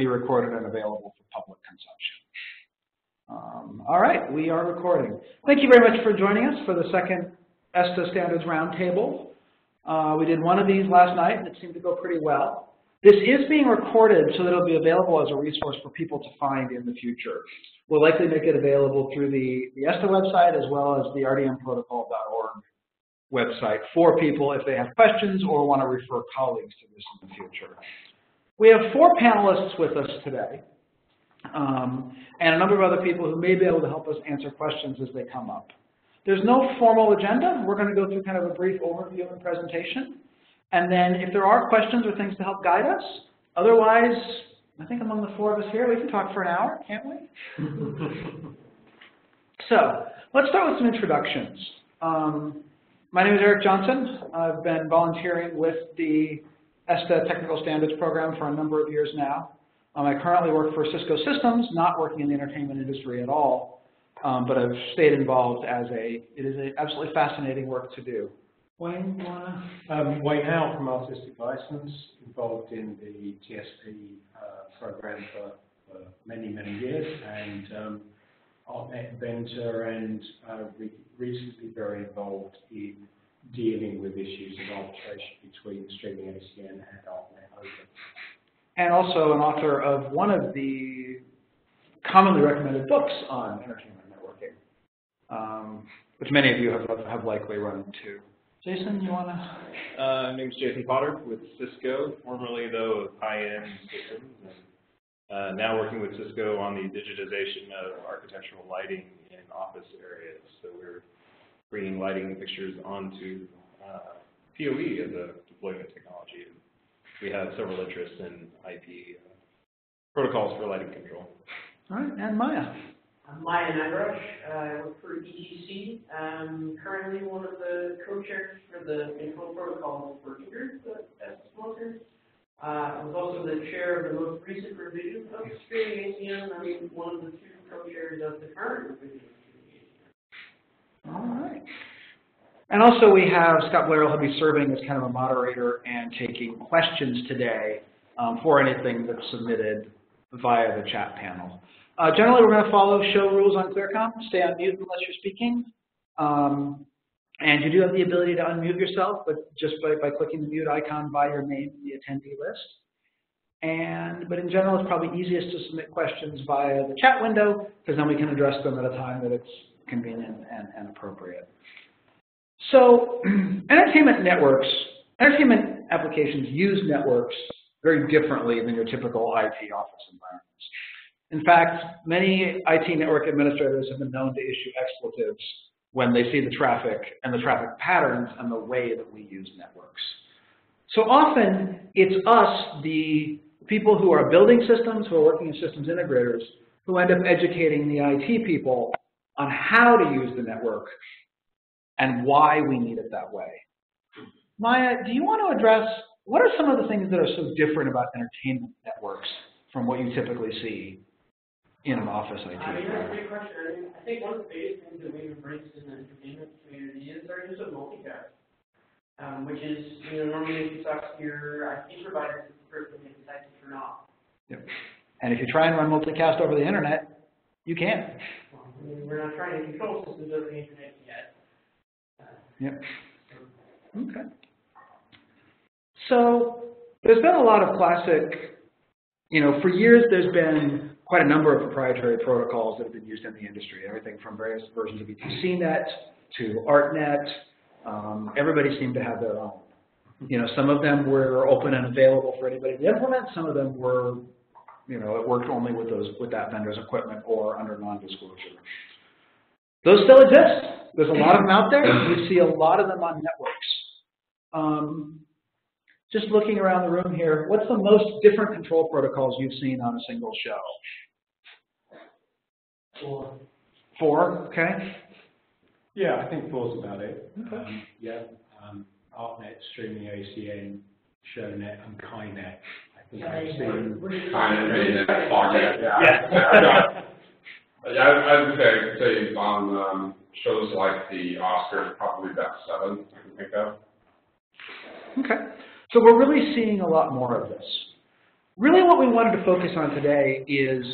be recorded and available for public consumption. Um, all right, we are recording. Thank you very much for joining us for the second ESTA Standards Roundtable. Uh, we did one of these last night, and it seemed to go pretty well. This is being recorded so that it'll be available as a resource for people to find in the future. We'll likely make it available through the, the ESTA website as well as the rdmprotocol.org website for people if they have questions or want to refer colleagues to this in the future. We have four panelists with us today um, and a number of other people who may be able to help us answer questions as they come up. There's no formal agenda. We're going to go through kind of a brief overview and presentation. And then if there are questions or things to help guide us, otherwise, I think among the four of us here, we can talk for an hour, can't we? so let's start with some introductions. Um, my name is Eric Johnson. I've been volunteering with the ESTA Technical Standards Program for a number of years now. Um, I currently work for Cisco Systems, not working in the entertainment industry at all, um, but I've stayed involved as a, it is an absolutely fascinating work to do. Wayne, you want to? Um, Wayne Howell from Artistic License, involved in the TSP uh, program for, for, many, many years, and um, ArtNet inventor, and uh, re recently very involved in dealing with issues of arbitration between streaming ACN and ArtNet Open and also an author of one of the commonly recommended books on entertainment networking, um, which many of you have, have likely run into. Jason, you want to? Uh, name's Jason Potter with Cisco, formerly though of high-end systems, and uh, now working with Cisco on the digitization of architectural lighting in office areas. So we're bringing lighting fixtures onto uh, PoE as a deployment technology we have several interests in IP uh, protocols for lighting control. All right, and Maya. I'm Maya Nigrosh. Uh, I work for ETC. I'm currently one of the co-chairs for the control protocols working group at sponsors. Uh, I was also the chair of the most recent revision of the Streaming ACN. I'm one of the two co-chairs of the current revision of Streaming ACN. All right. And also we have Scott Blair will be serving as kind of a moderator and taking questions today um, for anything that's submitted via the chat panel. Uh, generally, we're going to follow show rules on ClearCom. Stay on mute unless you're speaking. Um, and you do have the ability to unmute yourself, but just by, by clicking the mute icon by your name in the attendee list. And, but in general, it's probably easiest to submit questions via the chat window, because then we can address them at a time that it's convenient and, and appropriate. So entertainment networks, entertainment applications use networks very differently than your typical IT office environments. In fact, many IT network administrators have been known to issue expletives when they see the traffic and the traffic patterns and the way that we use networks. So often, it's us, the people who are building systems, who are working as systems integrators, who end up educating the IT people on how to use the network and why we need it that way. Maya, do you want to address what are some of the things that are so different about entertainment networks from what you typically see in an office IT? I mean, that's a great question. I, mean, I think one of the biggest things that we've embraced in the entertainment community is our use of multicast, um, which is, you know, normally if you talk to your IT provider, it's the first thing they decide to turn off. Yep. And if you try and run multicast over the internet, you can. Well, I mean, we're not trying to control systems over the internet yet. Yep. Okay. So there's been a lot of classic, you know, for years there's been quite a number of proprietary protocols that have been used in the industry, everything from various versions of ETCnet to ArtNet. Um, everybody seemed to have their own. You know, some of them were open and available for anybody to implement. Some of them were, you know, it worked only with those with that vendor's equipment or under non-disclosure. Those still exist. There's a lot of them out there. We see a lot of them on networks. Um, just looking around the room here, what's the most different control protocols you've seen on a single show? Four. Four, okay. Yeah, I think four's about it. Okay. Um, yeah, um, ArtNet, Streaming ACN, ShowNet, and KiNet. I think I've seen. KiNet, FarNet, yeah. yeah. Yeah, I, would say, say on um, shows like the Oscars, probably about seven I can think of. Okay. So we're really seeing a lot more of this. really what we wanted to focus on today is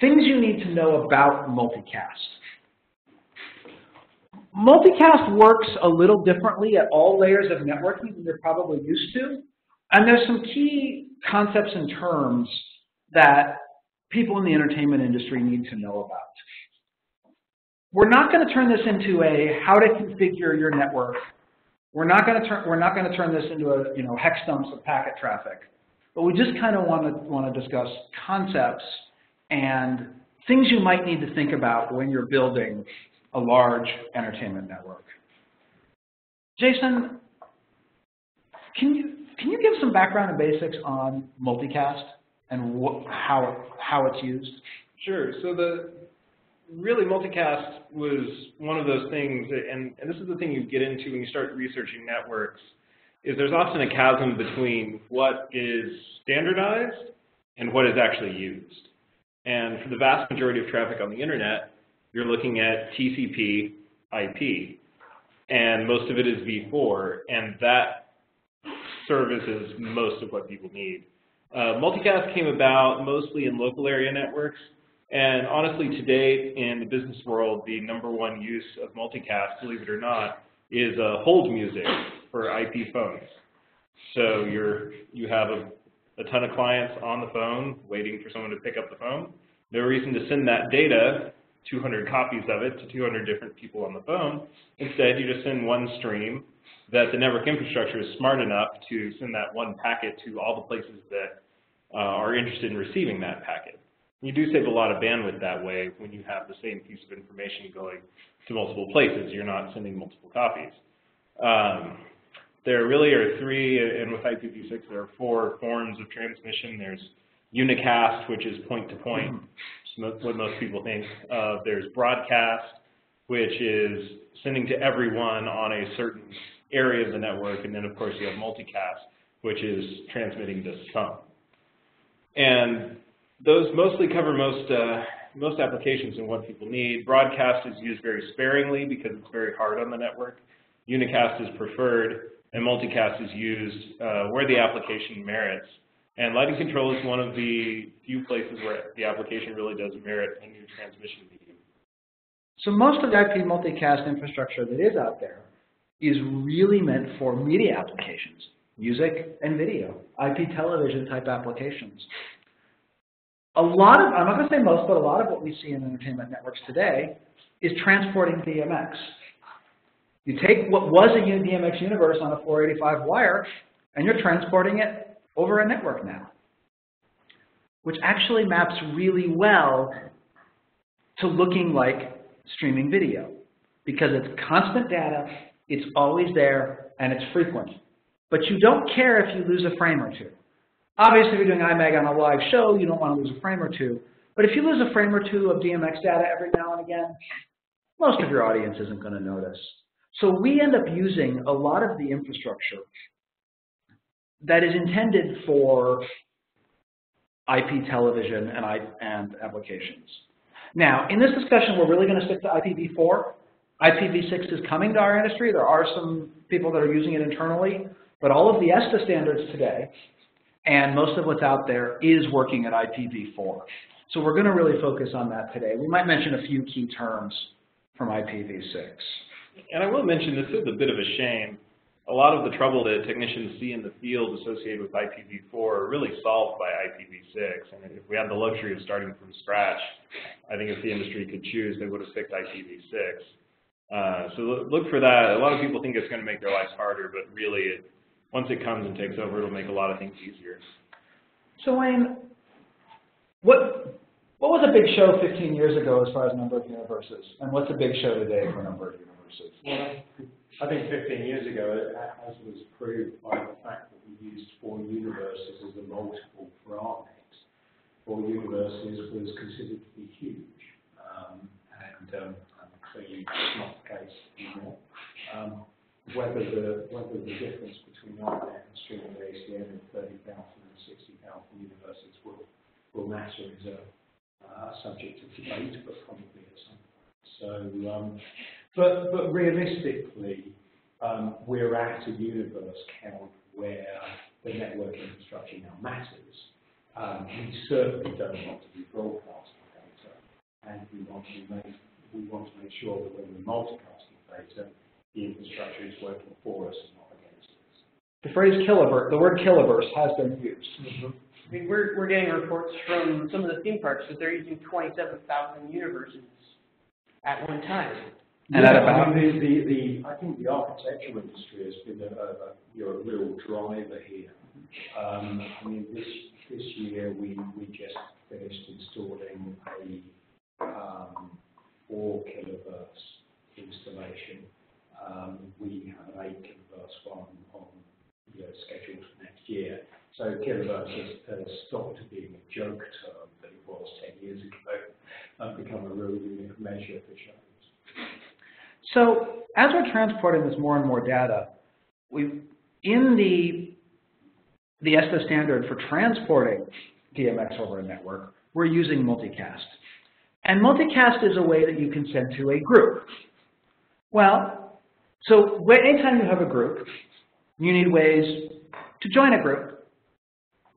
things you need to know about multicast. Multicast works a little differently at all layers of networking than you're probably used to. And there's some key concepts and terms that people in the entertainment industry need to know about. We're not going to turn this into a how to configure your network. We're not going to turn we're not going to turn this into a you know hex dumps of packet traffic. But we just kind of want to want to discuss concepts and things you might need to think about when you're building a large entertainment network. Jason, can you can you give some background and basics on multicast and how how it's used? Sure. So the really multicast was one of those things, and, and this is the thing you get into when you start researching networks, is there's often a chasm between what is standardized and what is actually used. And for the vast majority of traffic on the internet, you're looking at TCP IP, and most of it is v4, and that service is most of what people need. Uh, multicast came about mostly in local area networks, and honestly, today in the business world, the number one use of multicast, believe it or not, is uh, hold music for IP phones. So you're you have a, a ton of clients on the phone waiting for someone to pick up the phone. No reason to send that data, 200 copies of it, to 200 different people on the phone. Instead, you just send one stream that the network infrastructure is smart enough to send that one packet to all the places that uh, are interested in receiving that packet. You do save a lot of bandwidth that way when you have the same piece of information going to multiple places. You're not sending multiple copies. Um, there really are three, and with IPv6 there are four forms of transmission. There's unicast, which is point-to-point, -point, what most people think of. There's broadcast, which is sending to everyone on a certain area of the network. And then, of course, you have multicast, which is transmitting to some. And those mostly cover most, uh, most applications and what people need. Broadcast is used very sparingly because it's very hard on the network. Unicast is preferred, and multicast is used uh, where the application merits. And lighting control is one of the few places where the application really does merit a new transmission medium. So most of the IP multicast infrastructure that is out there is really meant for media applications, music and video, IP television type applications a lot of, I'm not going to say most, but a lot of what we see in entertainment networks today is transporting DMX. You take what was a DMX universe on a 485 wire, and you're transporting it over a network now, which actually maps really well to looking like streaming video because it's constant data, it's always there, and it's frequent. But you don't care if you lose a frame or two. Obviously, if you're doing IMAG on a live show, you don't want to lose a frame or two. But if you lose a frame or two of DMX data every now and again, most of your audience isn't going to notice. So we end up using a lot of the infrastructure that is intended for IP television and, and applications. Now, in this discussion, we're really going to stick to IPv4. IPv6 is coming to our industry. There are some people that are using it internally, but all of the ESTA standards today and most of what's out there is working at IPv4. So we're going to really focus on that today. We might mention a few key terms from IPv6. And I will mention this is a bit of a shame. A lot of the trouble that technicians see in the field associated with IPv4 are really solved by IPv6. And if we had the luxury of starting from scratch, I think if the industry could choose, they would have picked IPv6. Uh, so look for that. A lot of people think it's going to make their lives harder, but really it, once it comes and takes over, it'll make a lot of things easier. So Wayne, what what was a big show 15 years ago as far as number of universes, and what's a big show today for number of universes? Well, I think 15 years ago, as was proved by the fact that we used four universes as a multiple for our ArtNet, four universes was considered to be huge, um, and um, clearly not the case anymore. Um, whether the whether the difference between ArtNet and streaming ACN and 30,000 and 60,000 universes will will matter is a uh, subject of debate, but probably at some point. So, um, but but realistically, um, we're at a universe count where the network infrastructure now matters, Um, we certainly don't want to be broadcasting data, and we want to make, we want to make sure that when we're multicasting data, the infrastructure is working for us and not against us. The phrase kiloverse, the word kiloverse has been used. I mean, we're, we're getting reports from some of the theme parks that they're using twenty-seven thousand universes at one time. And Yeah, about- I mean, the, the, the, I think the architectural industry has been a, a, a, you know, a real driver here. Um, I mean, this, this year, we, we just finished installing a, um, four kiloverse installation. Um, we have an eight kiloverse one on, you know, scheduled for next year. So kiloverse has, has stopped being a joke term that it was ten years ago, and become a real unit of measure for shows. So as we're transporting this more and more data, we, in the, the ESTA standard for transporting DMX over a network, we're using multicast. And multicast is a way that you can send to a group. Well, so anytime you have a group, you need ways to join a group,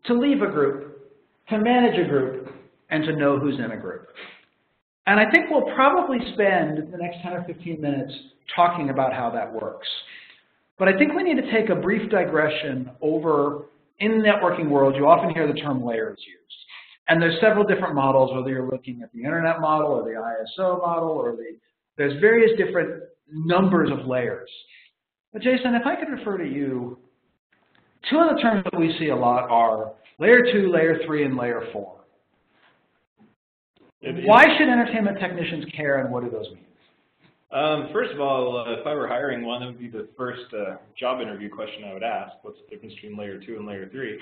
to leave a group, to manage a group, and to know who's in a group. And I think we'll probably spend the next 10 or 15 minutes talking about how that works. But I think we need to take a brief digression over, in the networking world, you often hear the term layers used. And there's several different models, whether you're looking at the internet model or the ISO model or the, there's various different numbers of layers. But Jason, if I could refer to you, two of the terms that we see a lot are layer two, layer three, and layer four. It- Why should entertainment technicians care and what do those mean? Um, first of all, uh, if I were hiring one, that would be the first uh, job interview question I would ask. What's the difference between layer two and layer three?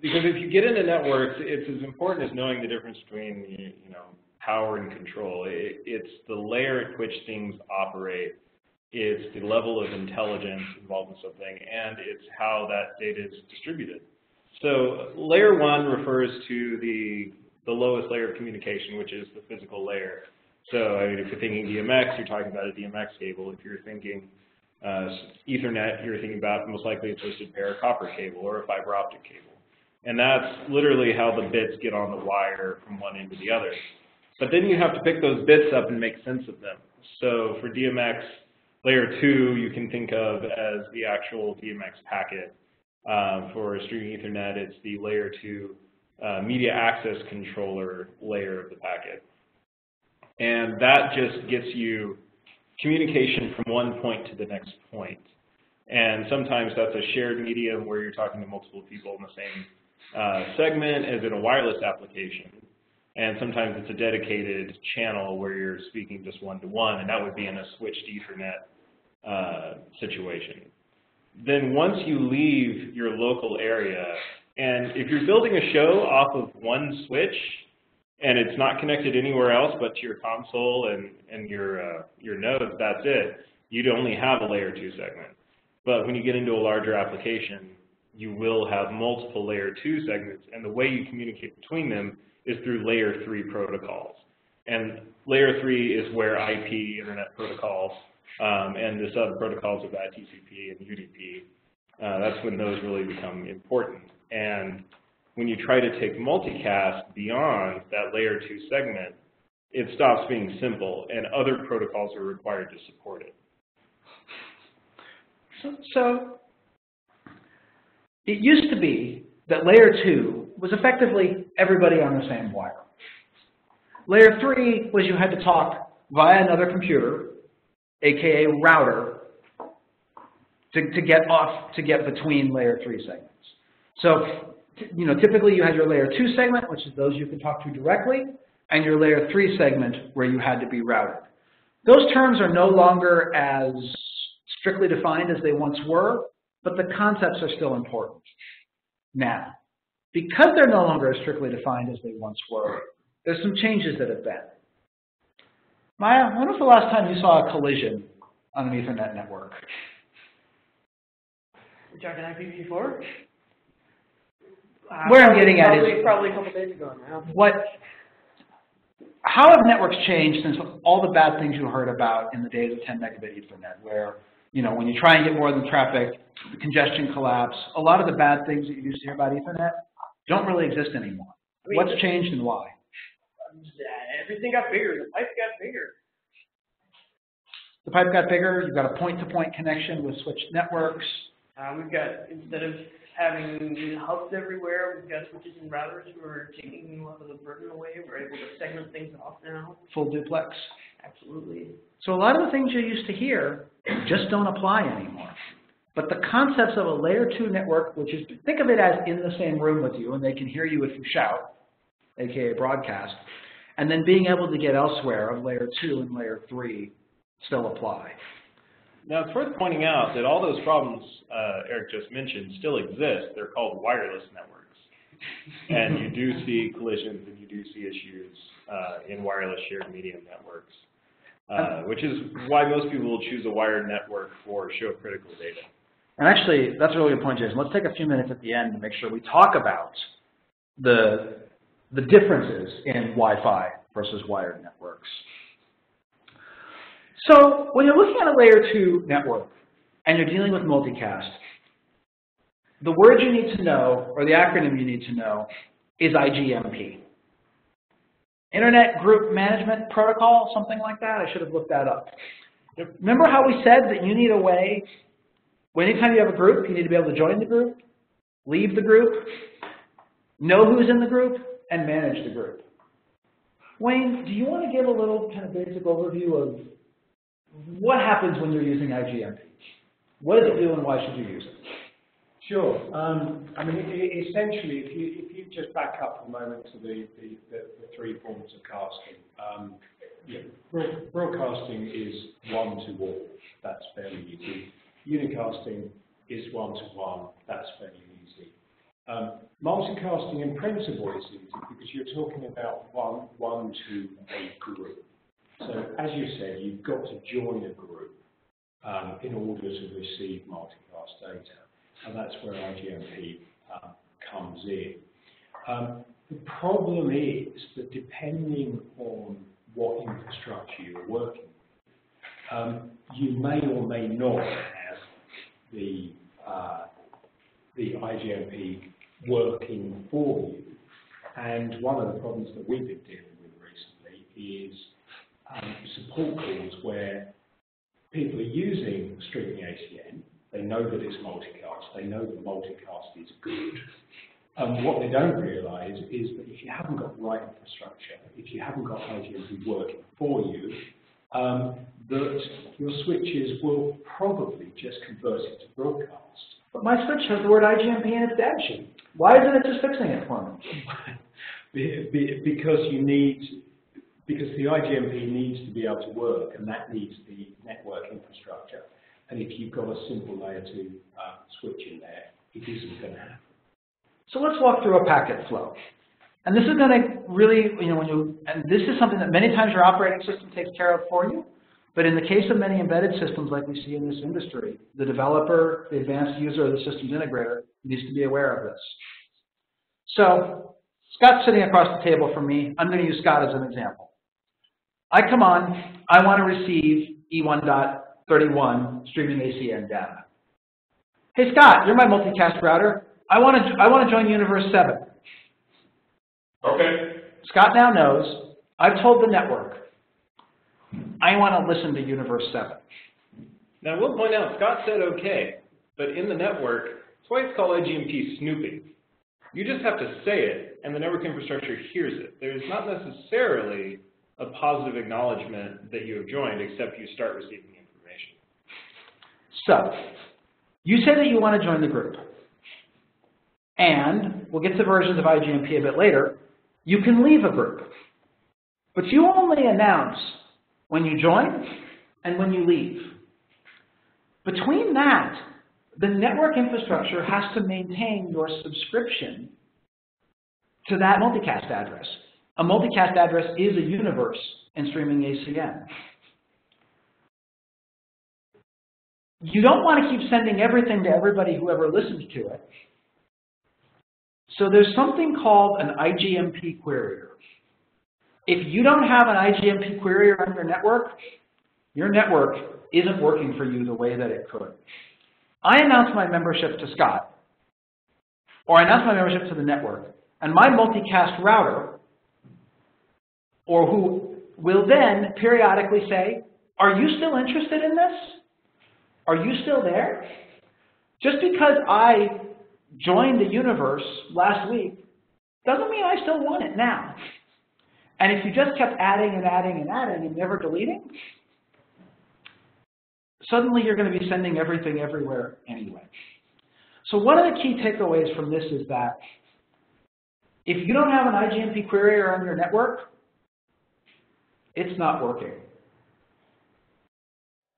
Because if you get into networks, it's as important as knowing the difference between you know power and control. It, it's the layer at which things operate. It's the level of intelligence involved in something, and it's how that data is distributed. So layer one refers to the the lowest layer of communication, which is the physical layer. So I mean, if you're thinking DMX, you're talking about a DMX cable. If you're thinking uh, Ethernet, you're thinking about most likely a twisted pair copper cable or a fiber optic cable. And that's literally how the bits get on the wire from one end to the other. But then you have to pick those bits up and make sense of them. So for DMX, layer two, you can think of as the actual DMX packet. Uh, for streaming Ethernet, it's the layer two uh, media access controller layer of the packet. And that just gets you communication from one point to the next point. And sometimes that's a shared medium where you're talking to multiple people in the same uh, segment as in a wireless application. And sometimes it's a dedicated channel where you're speaking just one-to-one, and that would be in a switched Ethernet uh, situation. Then once you leave your local area, and if you're building a show off of one switch, and it's not connected anywhere else but to your console and, and your, uh, your nodes, that's it. You'd only have a layer two segment. But when you get into a larger application, you will have multiple layer two segments, and the way you communicate between them is through layer three protocols. And layer three is where IP, Internet Protocols, um, and the sub protocols of that, TCP and UDP, uh, that's when those really become important. And when you try to take multicast beyond that layer two segment, it stops being simple, and other protocols are required to support it. So, so it used to be that layer two was effectively everybody on the same wire. Layer three was you had to talk via another computer, aka router, to, to get off, to get between layer three segments. So, you know, typically you had your layer two segment, which is those you could talk to directly, and your layer three segment where you had to be routed. Those terms are no longer as strictly defined as they once were, but the concepts are still important. Now, because they're no longer as strictly defined as they once were, there's some changes that have been. Maya, when was the last time you saw a collision on an Ethernet network? We're talking IPv4? Uh, Where I'm probably- getting at is- probably- Probably a couple days ago now. What, how have networks changed since all the bad things you heard about in the days of 10 megabit Ethernet, where, you know, when you try and get more than traffic, the congestion collapse, a lot of the bad things that you used to hear about Ethernet, don't really exist anymore. I mean, What's changed and why? Everything got bigger, the pipe got bigger. The pipe got bigger, you've got a point-to-point connection with switched networks. Uh, we've got, instead of having hubs everywhere, we've got switches and routers who are taking a lot of the burden away. We're able to segment things off now. full duplex. Absolutely. So a lot of the things you used to hear just don't apply anymore. But the concepts of a layer two network, which is, think of it as in the same room with you and they can hear you if you shout, AKA broadcast, and then being able to get elsewhere of layer two and layer three still apply. Now, it's worth pointing out that all those problems uh, Eric just mentioned still exist. They're called wireless networks. And you do see collisions and you do see issues uh, in wireless shared medium networks, uh, which is why most people will choose a wired network for show critical data. And actually, that's a really good point, Jason. Let's take a few minutes at the end to make sure we talk about the, the differences in Wi-Fi versus wired networks. So when you're looking at a layer two network and you're dealing with multicast, the word you need to know, or the acronym you need to know, is IGMP. Internet Group Management Protocol, something like that. I should have looked that up. Remember how we said that you need a way, anytime you have a group, you need to be able to join the group, leave the group, know who's in the group, and manage the group. Wayne, do you want to give a little kind of basic overview of what happens when you're using IGMP? What does it do and why should you use it? Sure. Um, I mean, essentially, if you, if you just back up for a moment to the, the, the, the three forms of casting, um, yeah, broadcasting is one to all. That's fairly easy. Unicasting is one to one. That's fairly easy. Um, multicasting in principle is easy because you're talking about one, one to a group. So as you said, you've got to join a group um, in order to receive multicast data and that's where IGMP um, comes in. Um, the problem is that depending on what infrastructure you're working with, um, you may or may not have the, uh, the IGMP working for you. And one of the problems that we've been dealing with recently is um, support calls where people are using streaming ACN, they know that it's multicast. They know that multicast is good. And what they don't realise is that if you haven't got the right infrastructure, if you haven't got IGMP working for you, um, that your switches will probably just convert it to broadcast. But my switch has the word IGMP in its sheet. Why isn't it just fixing it for me? Be- be- because you need, because the IGMP needs to be able to work, and that needs the network infrastructure. And if you've got a simple layer two uh, switch in there, it isn't going to happen. So let's walk through a packet flow. And this is going to really, you know, when you, and this is something that many times your operating system takes care of for you. But in the case of many embedded systems like we see in this industry, the developer, the advanced user, or the systems integrator needs to be aware of this. So Scott's sitting across the table from me. I'm going to use Scott as an example. I come on, I want to receive E E1.31 streaming ACN data. Hey Scott, you're my multicast router. I want to, I want to join Universe 7. Okay, Scott now knows, I've told the network, I want to listen to Universe 7. Now, I will point out, Scott said okay, but in the network, that's why it's called IGMP snooping. You just have to say it, and the network infrastructure hears it. There's not necessarily a positive acknowledgement that you have joined, except you start receiving information. So, you say that you want to join the group. And, we'll get to versions of IGMP a bit later, you can leave a group. But you only announce when you join and when you leave. Between that, the network infrastructure has to maintain your subscription to that multicast address. A multicast address is a universe in streaming ACN. You don't want to keep sending everything to everybody who ever listens to it. So there's something called an IGMP querier. If you don't have an IGMP querier on your network, your network isn't working for you the way that it could. I announced my membership to Scott, or I announce my membership to the network, and my multicast router, or who will then periodically say, are you still interested in this? Are you still there? Just because I joined the universe last week doesn't mean I still want it now. And if you just kept adding and adding and adding and never deleting, suddenly you're going to be sending everything everywhere anyway. So one of the key takeaways from this is that if you don't have an IGMP querier on your network, it's not working.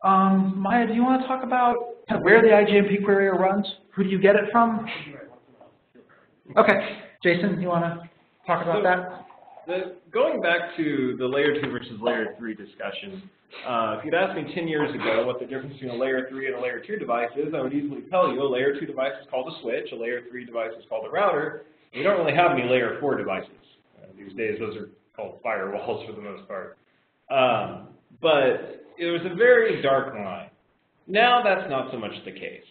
Um, Maya, do you want to talk about where the IGMP querier runs? Who do you get it from? Okay, Jason, you want to talk about So- that? The, going back to the layer two versus layer three discussion, uh, if you'd asked me 10 years ago what the difference between a layer three and a layer two device is, I would easily tell you a layer two device is called a switch, a layer three device is called a router. We don't really have any layer four devices. Uh, these days, those are called firewalls for the most part. Um, but it was a very dark line. Now that's not so much the case.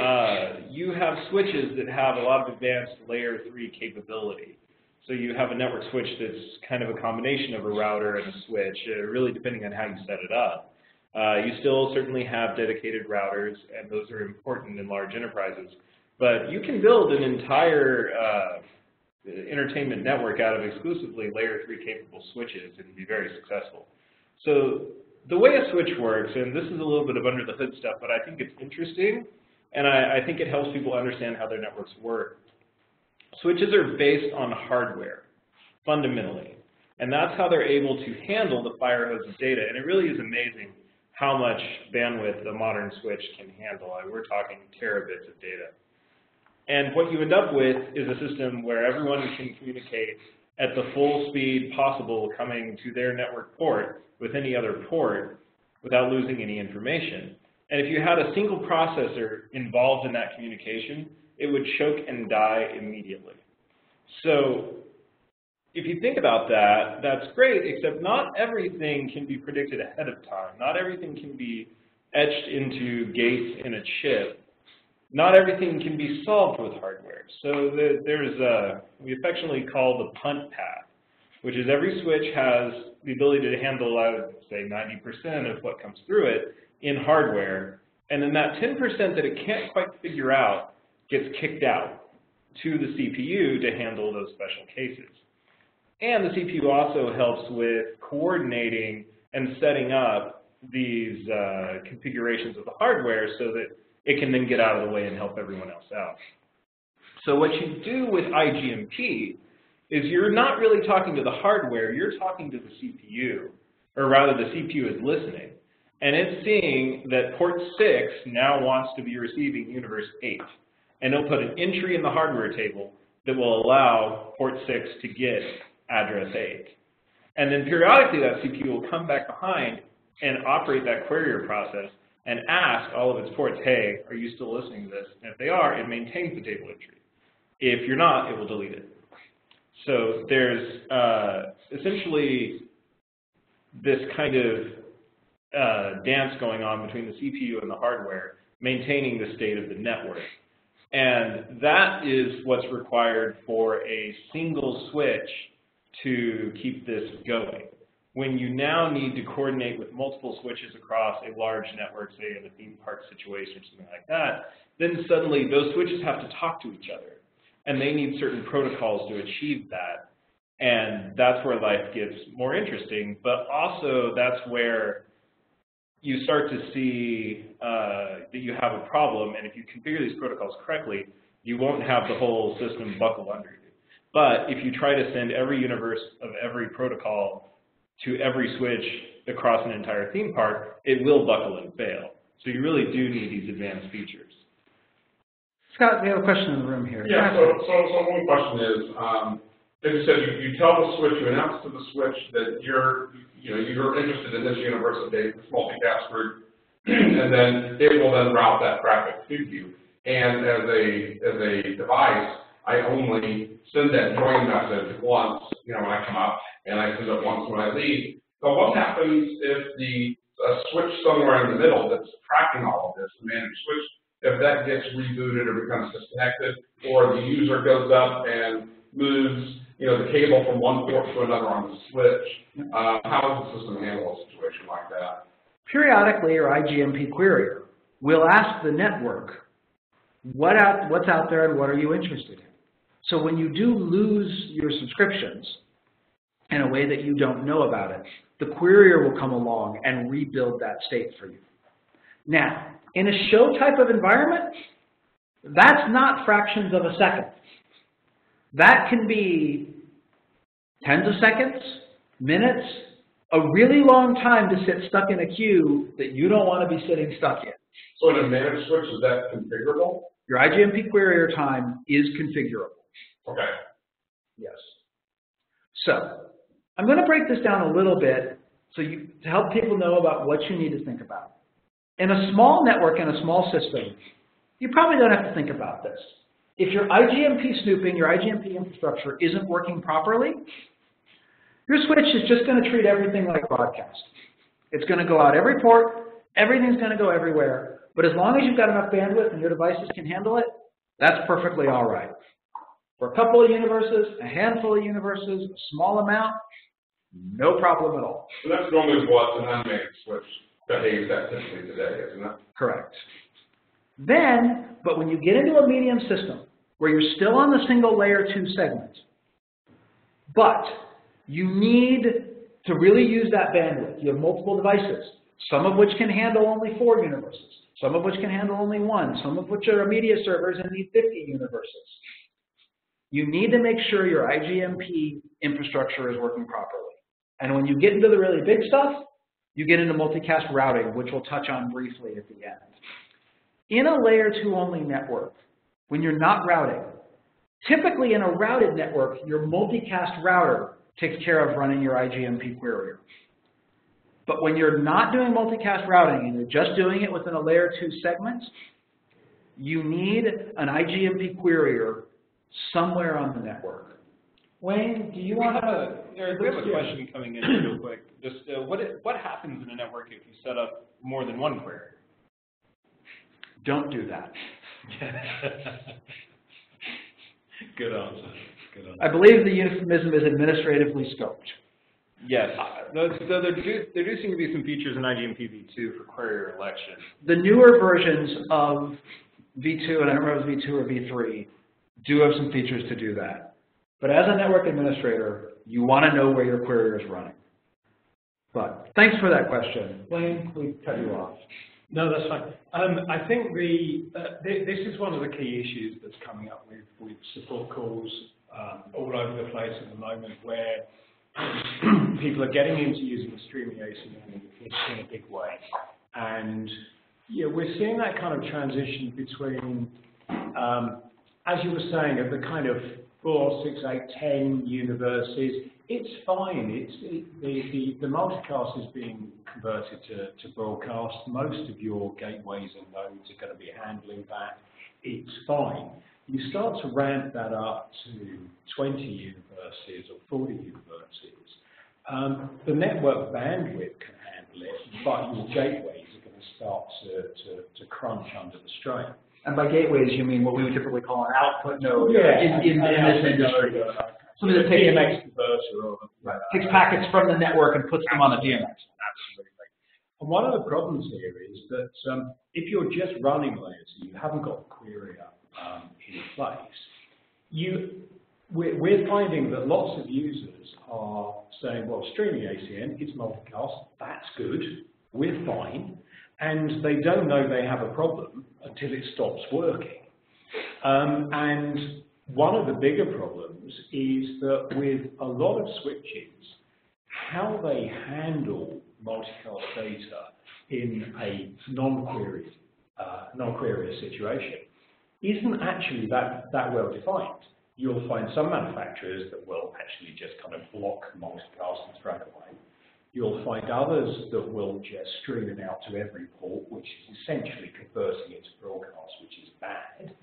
Uh, you have switches that have a lot of advanced layer three capability. So you have a network switch that's kind of a combination of a router and a switch, uh, really depending on how you set it up. Uh, you still certainly have dedicated routers, and those are important in large enterprises. But you can build an entire uh, entertainment network out of exclusively layer 3 capable switches and be very successful. So the way a switch works, and this is a little bit of under the hood stuff, but I think it's interesting, and I, I think it helps people understand how their networks work. Switches are based on hardware, fundamentally. And that's how they're able to handle the fire hose of data. And it really is amazing how much bandwidth a modern switch can handle. We're talking terabits of data. And what you end up with is a system where everyone can communicate at the full speed possible coming to their network port with any other port without losing any information. And if you had a single processor involved in that communication, it would choke and die immediately. So if you think about that, that's great, except not everything can be predicted ahead of time. Not everything can be etched into gates in a chip. Not everything can be solved with hardware. So the, there's a, we affectionately call the punt path, which is every switch has the ability to handle, I would say, 90% of what comes through it in hardware. And then that 10% that it can't quite figure out gets kicked out to the CPU to handle those special cases. And the CPU also helps with coordinating and setting up these uh, configurations of the hardware so that it can then get out of the way and help everyone else out. So what you do with IGMP is you're not really talking to the hardware, you're talking to the CPU, or rather the CPU is listening. And it's seeing that port 6 now wants to be receiving universe 8. And it'll put an entry in the hardware table that will allow port 6 to get address 8. And then periodically that CPU will come back behind and operate that querier process and ask all of its ports, hey, are you still listening to this? And if they are, it maintains the table entry. If you're not, it will delete it. So there's uh, essentially this kind of uh, dance going on between the CPU and the hardware, maintaining the state of the network. And that is what's required for a single switch to keep this going. When you now need to coordinate with multiple switches across a large network, say in a theme park situation or something like that, then suddenly those switches have to talk to each other. And they need certain protocols to achieve that. And that's where life gets more interesting, but also that's where you start to see uh, that you have a problem, and if you configure these protocols correctly, you won't have the whole system buckle under you. But if you try to send every universe of every protocol to every switch across an entire theme park, it will buckle and fail. So you really do need these advanced features. Scott, we have a question in the room here. Yeah, so, so, so one question is, um, as you said, you, you tell the switch, you announce to the switch that you're, you know, you're interested in this universe of data, this multicast group, and then it will then route that traffic to you. And as a, as a device, I only send that join message once, you know, when I come up, and I send it once when I leave. So what happens if the, switch somewhere in the middle that's tracking all of this, the managed switch, if that gets rebooted or becomes disconnected, or the user goes up and moves, you know, the cable from one port to another on the switch, uh, how does the system handle a situation like that? Periodically, your IGMP querier will ask the network, what out, what's out there and what are you interested in? So when you do lose your subscriptions in a way that you don't know about it, the querier will come along and rebuild that state for you. Now, in a show type of environment, that's not fractions of a second. That can be tens of seconds, minutes, a really long time to sit stuck in a queue that you don't want to be sitting stuck in. So in a managed switch, is that configurable? Your IGMP querier time is configurable. Okay. Yes. So, I'm going to break this down a little bit so you, to help people know about what you need to think about. In a small network and a small system, you probably don't have to think about this. If your IGMP snooping, your IGMP infrastructure isn't working properly, your switch is just going to treat everything like broadcast. It's going to go out every port, everything's going to go everywhere, but as long as you've got enough bandwidth and your devices can handle it, that's perfectly all right. For a couple of universes, a handful of universes, a small amount, no problem at all. So that's normally what an unmanaged switch behaves that typically today, isn't it? Correct. Then, but when you get into a medium system where you're still on the single layer two segment, but you need to really use that bandwidth. You have multiple devices, some of which can handle only four universes, some of which can handle only one, some of which are media servers and need 50 universes. You need to make sure your IGMP infrastructure is working properly. And when you get into the really big stuff, you get into multicast routing, which we'll touch on briefly at the end. In a layer two only network, when you're not routing, typically in a routed network, your multicast router takes care of running your IGMP querier. But when you're not doing multicast routing and you're just doing it within a layer two segment, you need an IGMP querier somewhere on the network. Wayne, do you want to? Eric, we have a question coming in real quick. Just, uh, what, i- what happens in a network if you set up more than one query? Don't do that. Good answer, good answer. I believe the euphemism is administratively scoped. Yes, No, so there do, there do seem to be some features in IGMP v2 for query election. The newer versions of V2, and I don't remember if it's V2 or V3, do have some features to do that. But as a network administrator, you want to know where your query is running. But thanks for that question. Wayne, we cut you off. No, that's fine. Um, I think the, uh, thi- this is one of the key issues that's coming up with, with support calls um, all over the place at the moment where people are getting into using the streaming in, in a big way. And yeah, we're seeing that kind of transition between, um, as you were saying, of the kind of four, six, eight, ten universes. It's fine. It's it, the, the the multicast is being converted to, to broadcast. Most of your gateways and nodes are going to be handling that. It's fine. You start to ramp that up to 20 universes or 40 universes. Um, the network bandwidth can handle it, but your gateways are going to start to, to, to crunch under the strain. And by gateways, you mean what we would typically call an output node Yeah, in, in, in this industry. Something that takes, DMX or right, takes packets from the network and puts them on a DMX. Absolutely. And one of the problems here is that um, if you're just running layers and you haven't got the query up um, in place, you, we're, we're finding that lots of users are saying, well, streaming ACN, it's multicast, that's good, we're fine, and they don't know they have a problem until it stops working. Um, and one of the bigger problems is that with a lot of switches, how they handle multicast data in a non-query, uh, non-query situation isn't actually that, that well defined. You'll find some manufacturers that will actually just kind of block multicast and away. You'll find others that will just stream it out to every port, which is essentially converting it to broadcast, which is bad.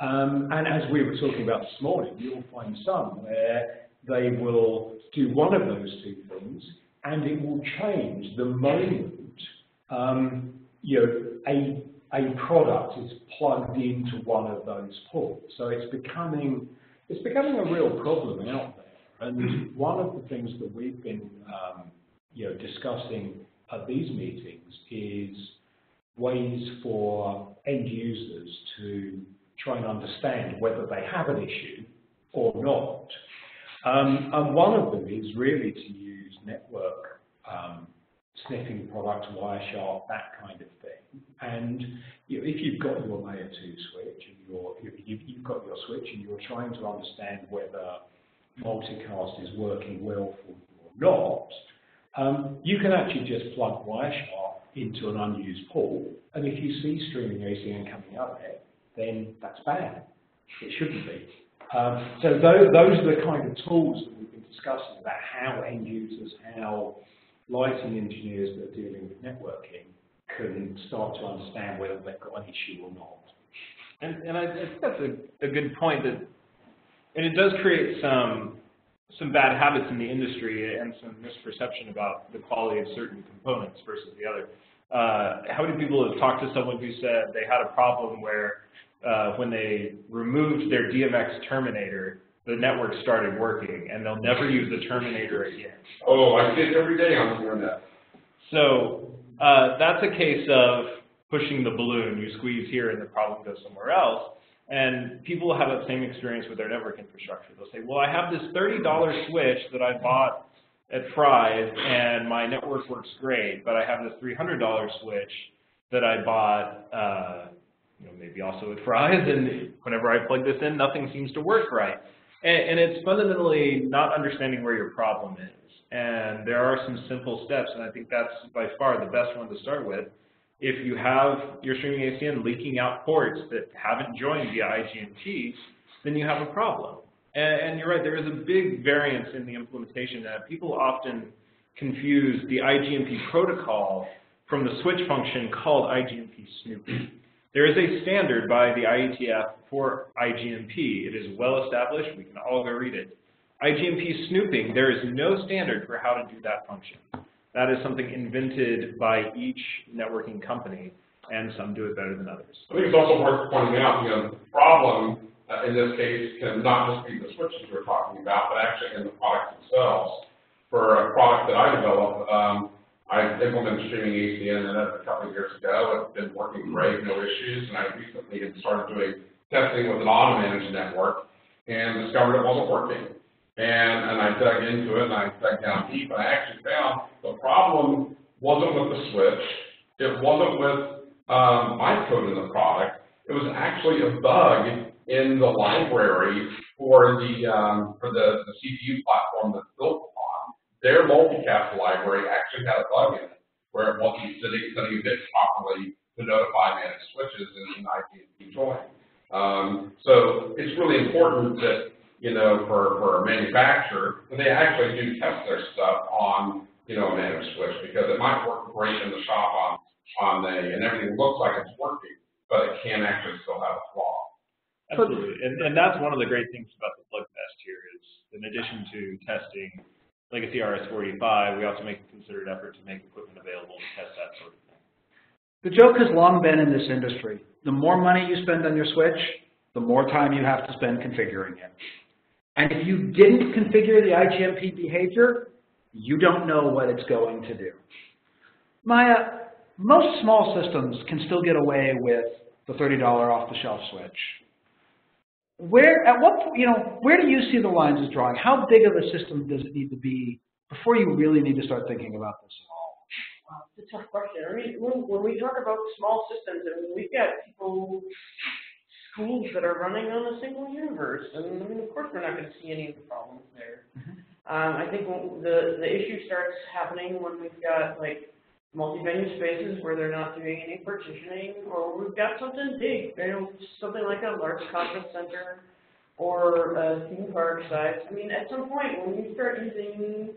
Um, and as we were talking about this morning, you'll find some where they will do one of those two things, and it will change the moment um, you know, a a product is plugged into one of those ports. So it's becoming, it's becoming a real problem out there. And one of the things that we've been, um, you know, discussing at these meetings is ways for end users to try and understand whether they have an issue or not. Um, and one of them is really to use network um, sniffing products, Wireshark, that kind of thing. And you know, if you've got your layer two switch and you're, you, you've got your switch and you're trying to understand whether multicast is working well for you or not, um, you can actually just plug Wireshark into an unused port, and if you see streaming ACN coming out of it, then that's bad. It shouldn't be. Um, so those, those are the kind of tools that we've been discussing about how end users, how lighting engineers that are dealing with networking can start to understand whether they've got an issue or not. And, and I, I think that's a, a good point that, and it does create some, some bad habits in the industry and some misperception about the quality of certain components versus the other. Uh, how many people have talked to someone who said they had a problem where uh, when they removed their DMX terminator, the network started working and they'll never use the terminator again. Oh, I see it every day on the internet. So uh, that's a case of pushing the balloon. You squeeze here and the problem goes somewhere else. And people have that same experience with their network infrastructure. They'll say, well, I have this $30 switch that I bought at Fry's and my network works great, but I have this $300 switch that I bought, uh, you know, maybe also at Fry's, and whenever I plug this in, nothing seems to work right. And, and it's fundamentally not understanding where your problem is. And there are some simple steps, and I think that's by far the best one to start with. If you have your streaming ACN leaking out ports that haven't joined via IGMP, then you have a problem. And, and you're right, there is a big variance in the implementation. that people often confuse the IGMP protocol from the switch function called IGMP snooping. There is a standard by the IETF for IGMP. It is well established. We can all go read it. IGMP snooping, there is no standard for how to do that function. That is something invented by each networking company, and some do it better than others. I think it's also worth pointing out, you know, the problem uh, in this case can not just be the switches we're talking about, but actually in the products themselves. For a product that I developed, um, I implemented streaming ACN in it a couple of years ago. It's been working great, no issues, and I recently had started doing testing with an auto-managed network and discovered it wasn't working. And, and I dug into it and I dug down deep and I actually found the problem wasn't with the switch. It wasn't with um, my code in the product. It was actually a bug in the library for the um, for the, the CPU platform that's built upon. Their multicast library actually had a bug in it where it wasn't sitting, sending bits properly to notify managed switches in an IPv join. Um, so it's really important that you know, for, for a manufacturer, that they actually do test their stuff on, you know, a managed switch because it might work great in the shop on, on the, and everything looks like it's working, but it can actually still have a flaw. Absolutely, and, and that's one of the great things about the plug test here is, in addition to testing legacy RS-485, we also make a considered effort to make equipment available to test that sort of thing. The joke has long been in this industry, the more money you spend on your switch, the more time you have to spend configuring it. And if you didn't configure the IGMP behavior, you don't know what it's going to do. Maya, most small systems can still get away with the $30 off-the-shelf switch. Where, at what, you know, where do you see the lines as drawing? How big of a system does it need to be before you really need to start thinking about this at all? Wow, it's a tough question. When, when we talk about small systems, I mean, we've got people schools that are running on a single universe, and I mean, of course, we're not going to see any of the problems there. Um, I think the the issue starts happening when we've got like multi-venue spaces where they're not doing any partitioning, or we've got something big, you know, something like a large conference center or a theme park size. I mean, at some point when you start using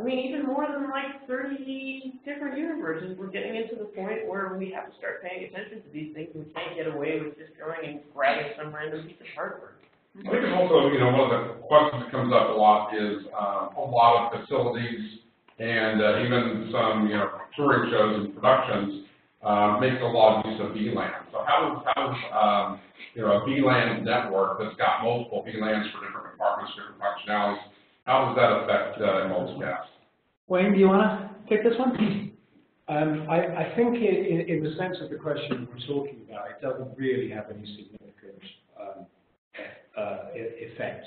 I mean, even more than like 30 different universes, we're getting into the point where we have to start paying attention to these things. We can't get away with just going and grabbing some random piece of hardware. I think also, you know, one of the questions that comes up a lot is uh, a lot of facilities and uh, even some, you know, touring shows and productions um, makes a lot of use of VLAN. So how does, how does, um, you know, a VLAN network that's got multiple VLANs for different departments, different functionalities, how does that affect, uh, multicast? Wayne, do you want to take this one? Um, I, I think in, in, in the sense of the question we're talking about, it doesn't really have any significant um, uh, effect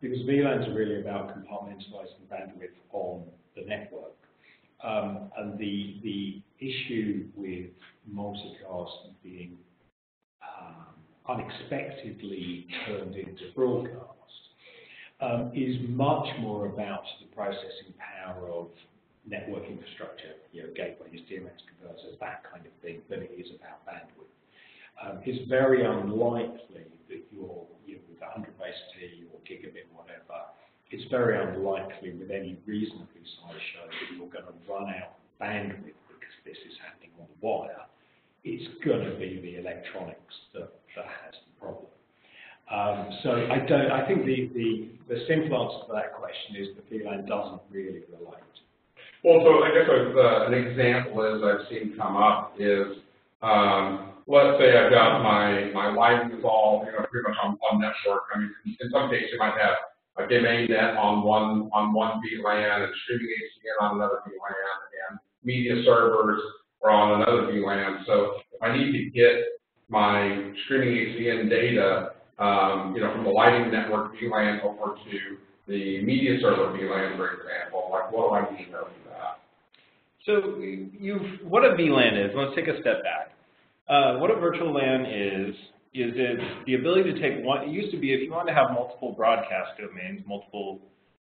because VLANs are really about compartmentalizing bandwidth on the network. Um, and the, the issue with multicast being um, unexpectedly turned into broadcast um, is much more about the processing power of network infrastructure, you know, gateways, DMX converters, that kind of thing, than it is about bandwidth. Um, it's very unlikely that you're, you know, with 100 base T or gigabit, whatever, it's very unlikely with any reasonably sized show that you're going to run out of bandwidth because this is happening on the wire. It's going to be the electronics that, that has the problem. Um, so I don't, I think the, the, the simple answer to that question is the VLAN doesn't really relate. Well, so I guess uh, an example is I've seen come up is, um, let's say I've got my, my lighting is all, you know, pretty much on one network. I mean, in some cases you might have a domain net on one, on one VLAN and streaming ACN on another VLAN and media servers are on another VLAN. So if I need to get my streaming ACN data, um, you know, from the lighting network VLAN over to the media server VLAN, for example, like what do I need to know for that? So you've, what a VLAN is, let's take a step back. Uh, what a virtual LAN is, is it's the ability to take one, it used to be if you wanted to have multiple broadcast domains, multiple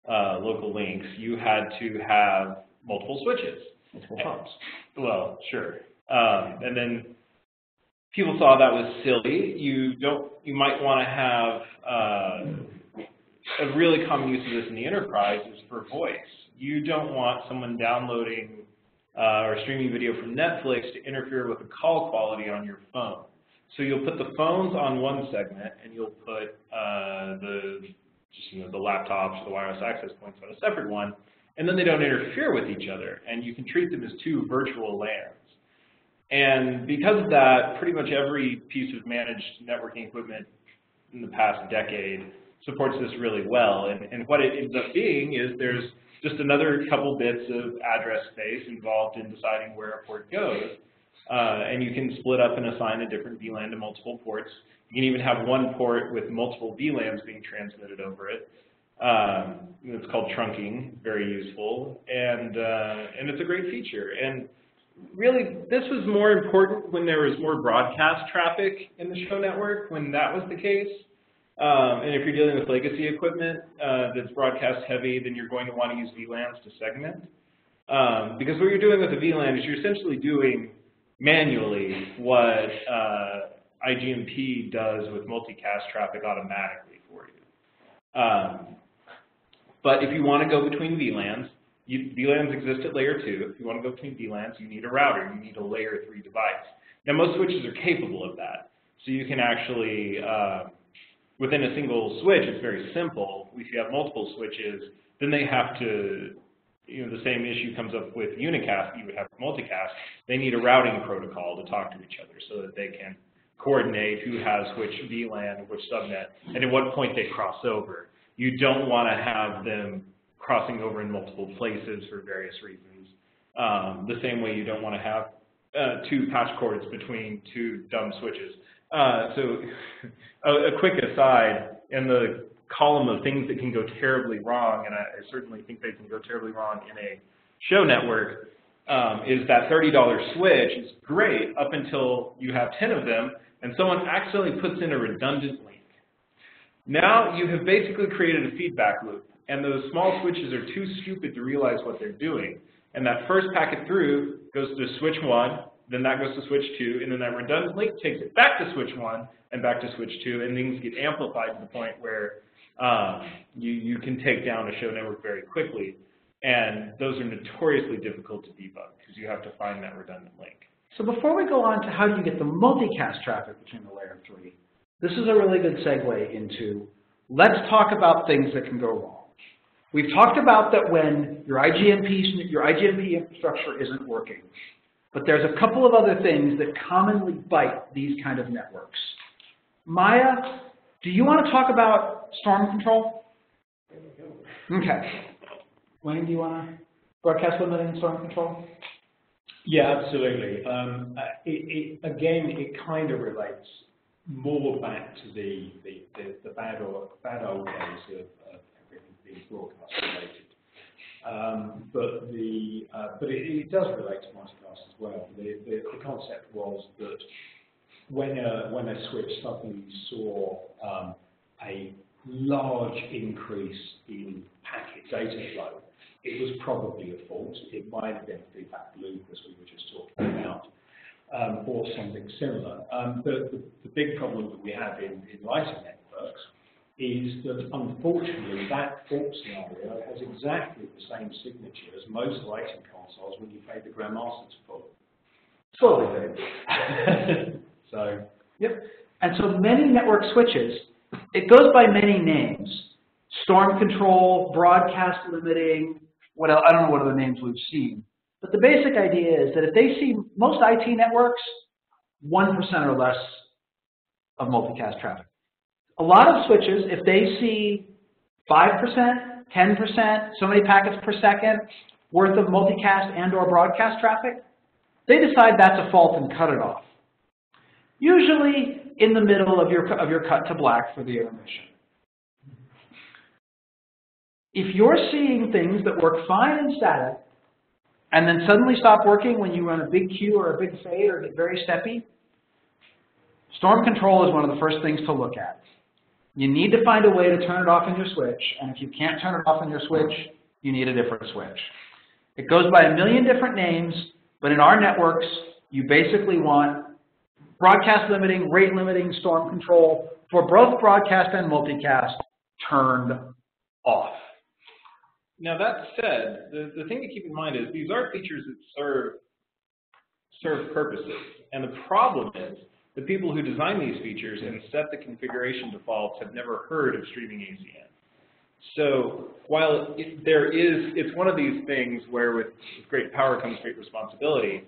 uh, local links, you had to have multiple switches. Multiple hubs. Well, sure. Um, and then people saw that was silly. You don't, you might want to have, uh, a really common use of this in the enterprise is for voice. You don't want someone downloading uh, or streaming video from Netflix to interfere with the call quality on your phone. So you'll put the phones on one segment and you'll put uh, the, just, you know, the laptops or the wireless access points on a separate one, and then they don't interfere with each other, and you can treat them as two virtual LANs. And because of that, pretty much every piece of managed networking equipment in the past decade supports this really well. And, and what it ends up being is there's just another couple bits of address space involved in deciding where a port goes. Uh, and you can split up and assign a different VLAN to multiple ports. You can even have one port with multiple VLANs being transmitted over it. Um, it's called trunking, very useful, and uh, and it's a great feature. And really, this was more important when there was more broadcast traffic in the show network, when that was the case. Um, and if you're dealing with legacy equipment uh, that's broadcast heavy, then you're going to want to use VLANs to segment. Um, because what you're doing with a VLAN is you're essentially doing manually what uh, IGMP does with multicast traffic automatically for you. Um, but if you want to go between VLANs, you, VLANs exist at layer 2. If you want to go between VLANs, you need a router. You need a layer 3 device. Now, most switches are capable of that. So you can actually, uh, within a single switch, it's very simple. If you have multiple switches, then they have to, you know, the same issue comes up with unicast you would have multicast. They need a routing protocol to talk to each other so that they can coordinate who has which VLAN, which subnet, and at what point they cross over. You don't want to have them crossing over in multiple places for various reasons. Um, the same way you don't want to have uh, two patch cords between two dumb switches. Uh, so a, a, quick aside, in the column of things that can go terribly wrong, and I, I certainly think they can go terribly wrong in a show network, um, is that $30 switch is great up until you have 10 of them, and someone accidentally puts in a redundant link. Now you have basically created a feedback loop, and those small switches are too stupid to realize what they're doing. And that first packet through goes to switch 1, then that goes to switch 2, and then that redundant link takes it back to switch 1 and back to switch 2, and things get amplified to the point where um, you, you can take down a show network very quickly. And those are notoriously difficult to debug because you have to find that redundant link. So before we go on to how do you get the multicast traffic between the layer 3, this is a really good segue into let's talk about things that can go wrong. We've talked about that when your IGMP, your IGMP infrastructure isn't working, but there's a couple of other things that commonly bite these kind of networks. Maya, do you want to talk about storm control? Okay. Wayne, do you want to broadcast limiting storm control? Yeah, absolutely. Um, uh, it, it, again, it kind of relates more back to the, the, the, the bad, or, bad old days of, of being broadcast related. Um, but the, uh, but it, it does relate to multicast as well. The, the, the concept was that when a, when a switch suddenly saw um, a large increase in packet data flow, it was probably a fault. It might have been a feedback loop, as we were just talking about, um, or something similar. Um, the, the, the big problem that we have in, in lighting networks is that unfortunately that fault scenario has exactly the same signature as most lighting consoles when you pay the Grandmaster to pull. Totally. so, Yep. And so many network switches, it goes by many names. Storm control, broadcast limiting, what else, I don't know what other names we've seen. But the basic idea is that if they see most IT networks, 1% or less of multicast traffic. A lot of switches, if they see 5%, 10%, so many packets per second worth of multicast and or broadcast traffic, they decide that's a fault and cut it off. Usually in the middle of your, of your cut to black for the intermission. If you're seeing things that work fine in static, and then suddenly stop working when you run a big cue or a big fade or get very steppy, storm control is one of the first things to look at. You need to find a way to turn it off in your switch, and if you can't turn it off in your switch, you need a different switch. It goes by a million different names, but in our networks, you basically want broadcast limiting, rate limiting, storm control for both broadcast and multicast turned off. Now that said, the, the thing to keep in mind is these are features that serve serve purposes. And the problem is the people who design these features and set the configuration defaults have never heard of streaming ACN. So while it, there is, it's one of these things where with great power comes great responsibility.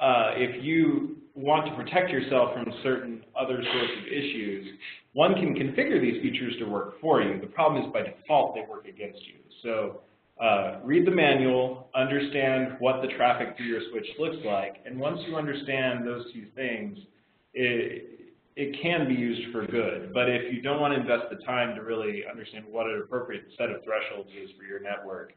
Uh, if you want to protect yourself from certain other sorts of issues, one can configure these features to work for you. The problem is by default they work against you. So uh, read the manual, understand what the traffic through your switch looks like, and once you understand those two things, it, it can be used for good. But if you don't want to invest the time to really understand what an appropriate set of thresholds is for your network,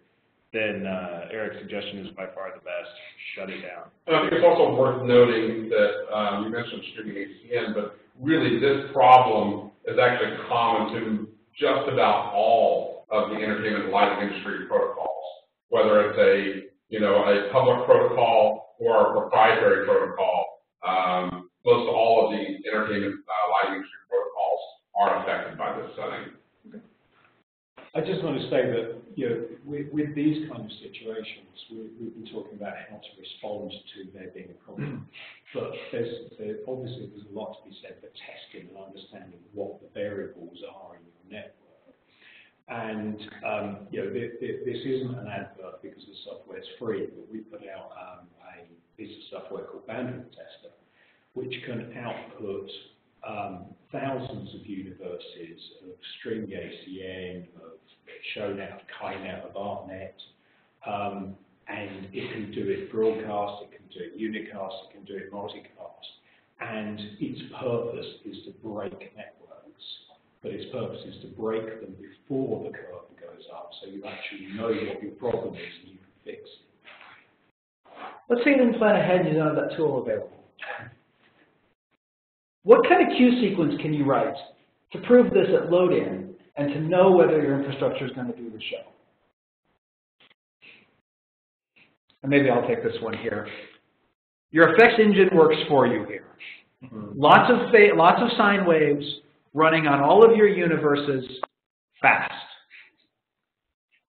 then uh, Eric's suggestion is by far the best. Shut it down. And I think it's also worth noting that um, you mentioned streaming ACN, but really this problem is actually common to just about all of the entertainment and lighting industry protocols, whether it's a you know a public protocol or a proprietary protocol. Um, most all of the entertainment uh, lighting industry protocols are affected by this setting. I just want to say that, you know, with, with these kind of situations, we, we've been talking about how to respond to there being a problem. But there's, there, obviously there's a lot to be said for testing and understanding what the variables are in your network. And, um, you know, this, this isn't an advert because the software is free, but we put out um, a piece of software called Bandwidth Tester, which can output um, thousands of universes of string ACN, of ShowNet, of KiNet, of ArtNet, um, and it can do it broadcast, it can do it unicast, it can do it multicast. And its purpose is to break networks, but its purpose is to break them before the curtain goes up, so you actually know what your problem is and you can fix it. Let's didn't plan ahead and you have that tool available. What kind of cue sequence can you write to prove this at load-in and to know whether your infrastructure is going to do the show? And maybe I'll take this one here. Your effects engine works for you here. Mm-hmm. Lots of lots of sine waves running on all of your universes fast.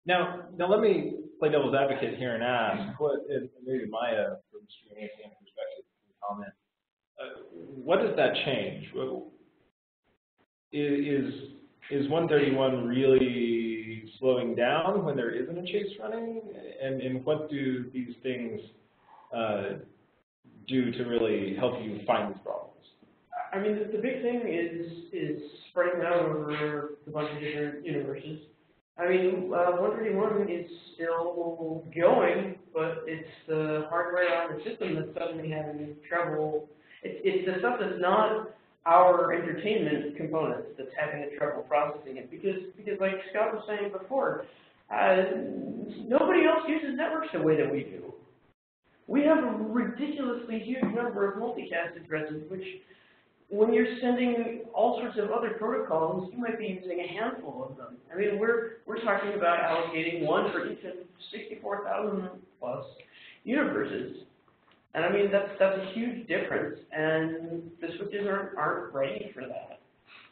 Now, now let me play devil's advocate here and ask, what, maybe Maya, from the streaming ACN perspective, can comment. Uh, what does that change? Is, is 131 really slowing down when there isn't a chase running? And, and what do these things uh, do to really help you find these problems? I mean, the, the big thing is, is spreading out over a bunch of different universes. I mean, uh, one thirty-one is still going, but it's the hardware on the system that's suddenly having trouble. It's, it's the stuff that's not our entertainment components that's having the trouble processing it, because, because like Scott was saying before, uh, nobody else uses networks the way that we do. We have a ridiculously huge number of multicast addresses, which when you're sending all sorts of other protocols, you might be using a handful of them. I mean, we're, we're talking about allocating one for each of sixty-four thousand plus universes. And I mean, that's, that's a huge difference, and the switches aren't, aren't ready for that.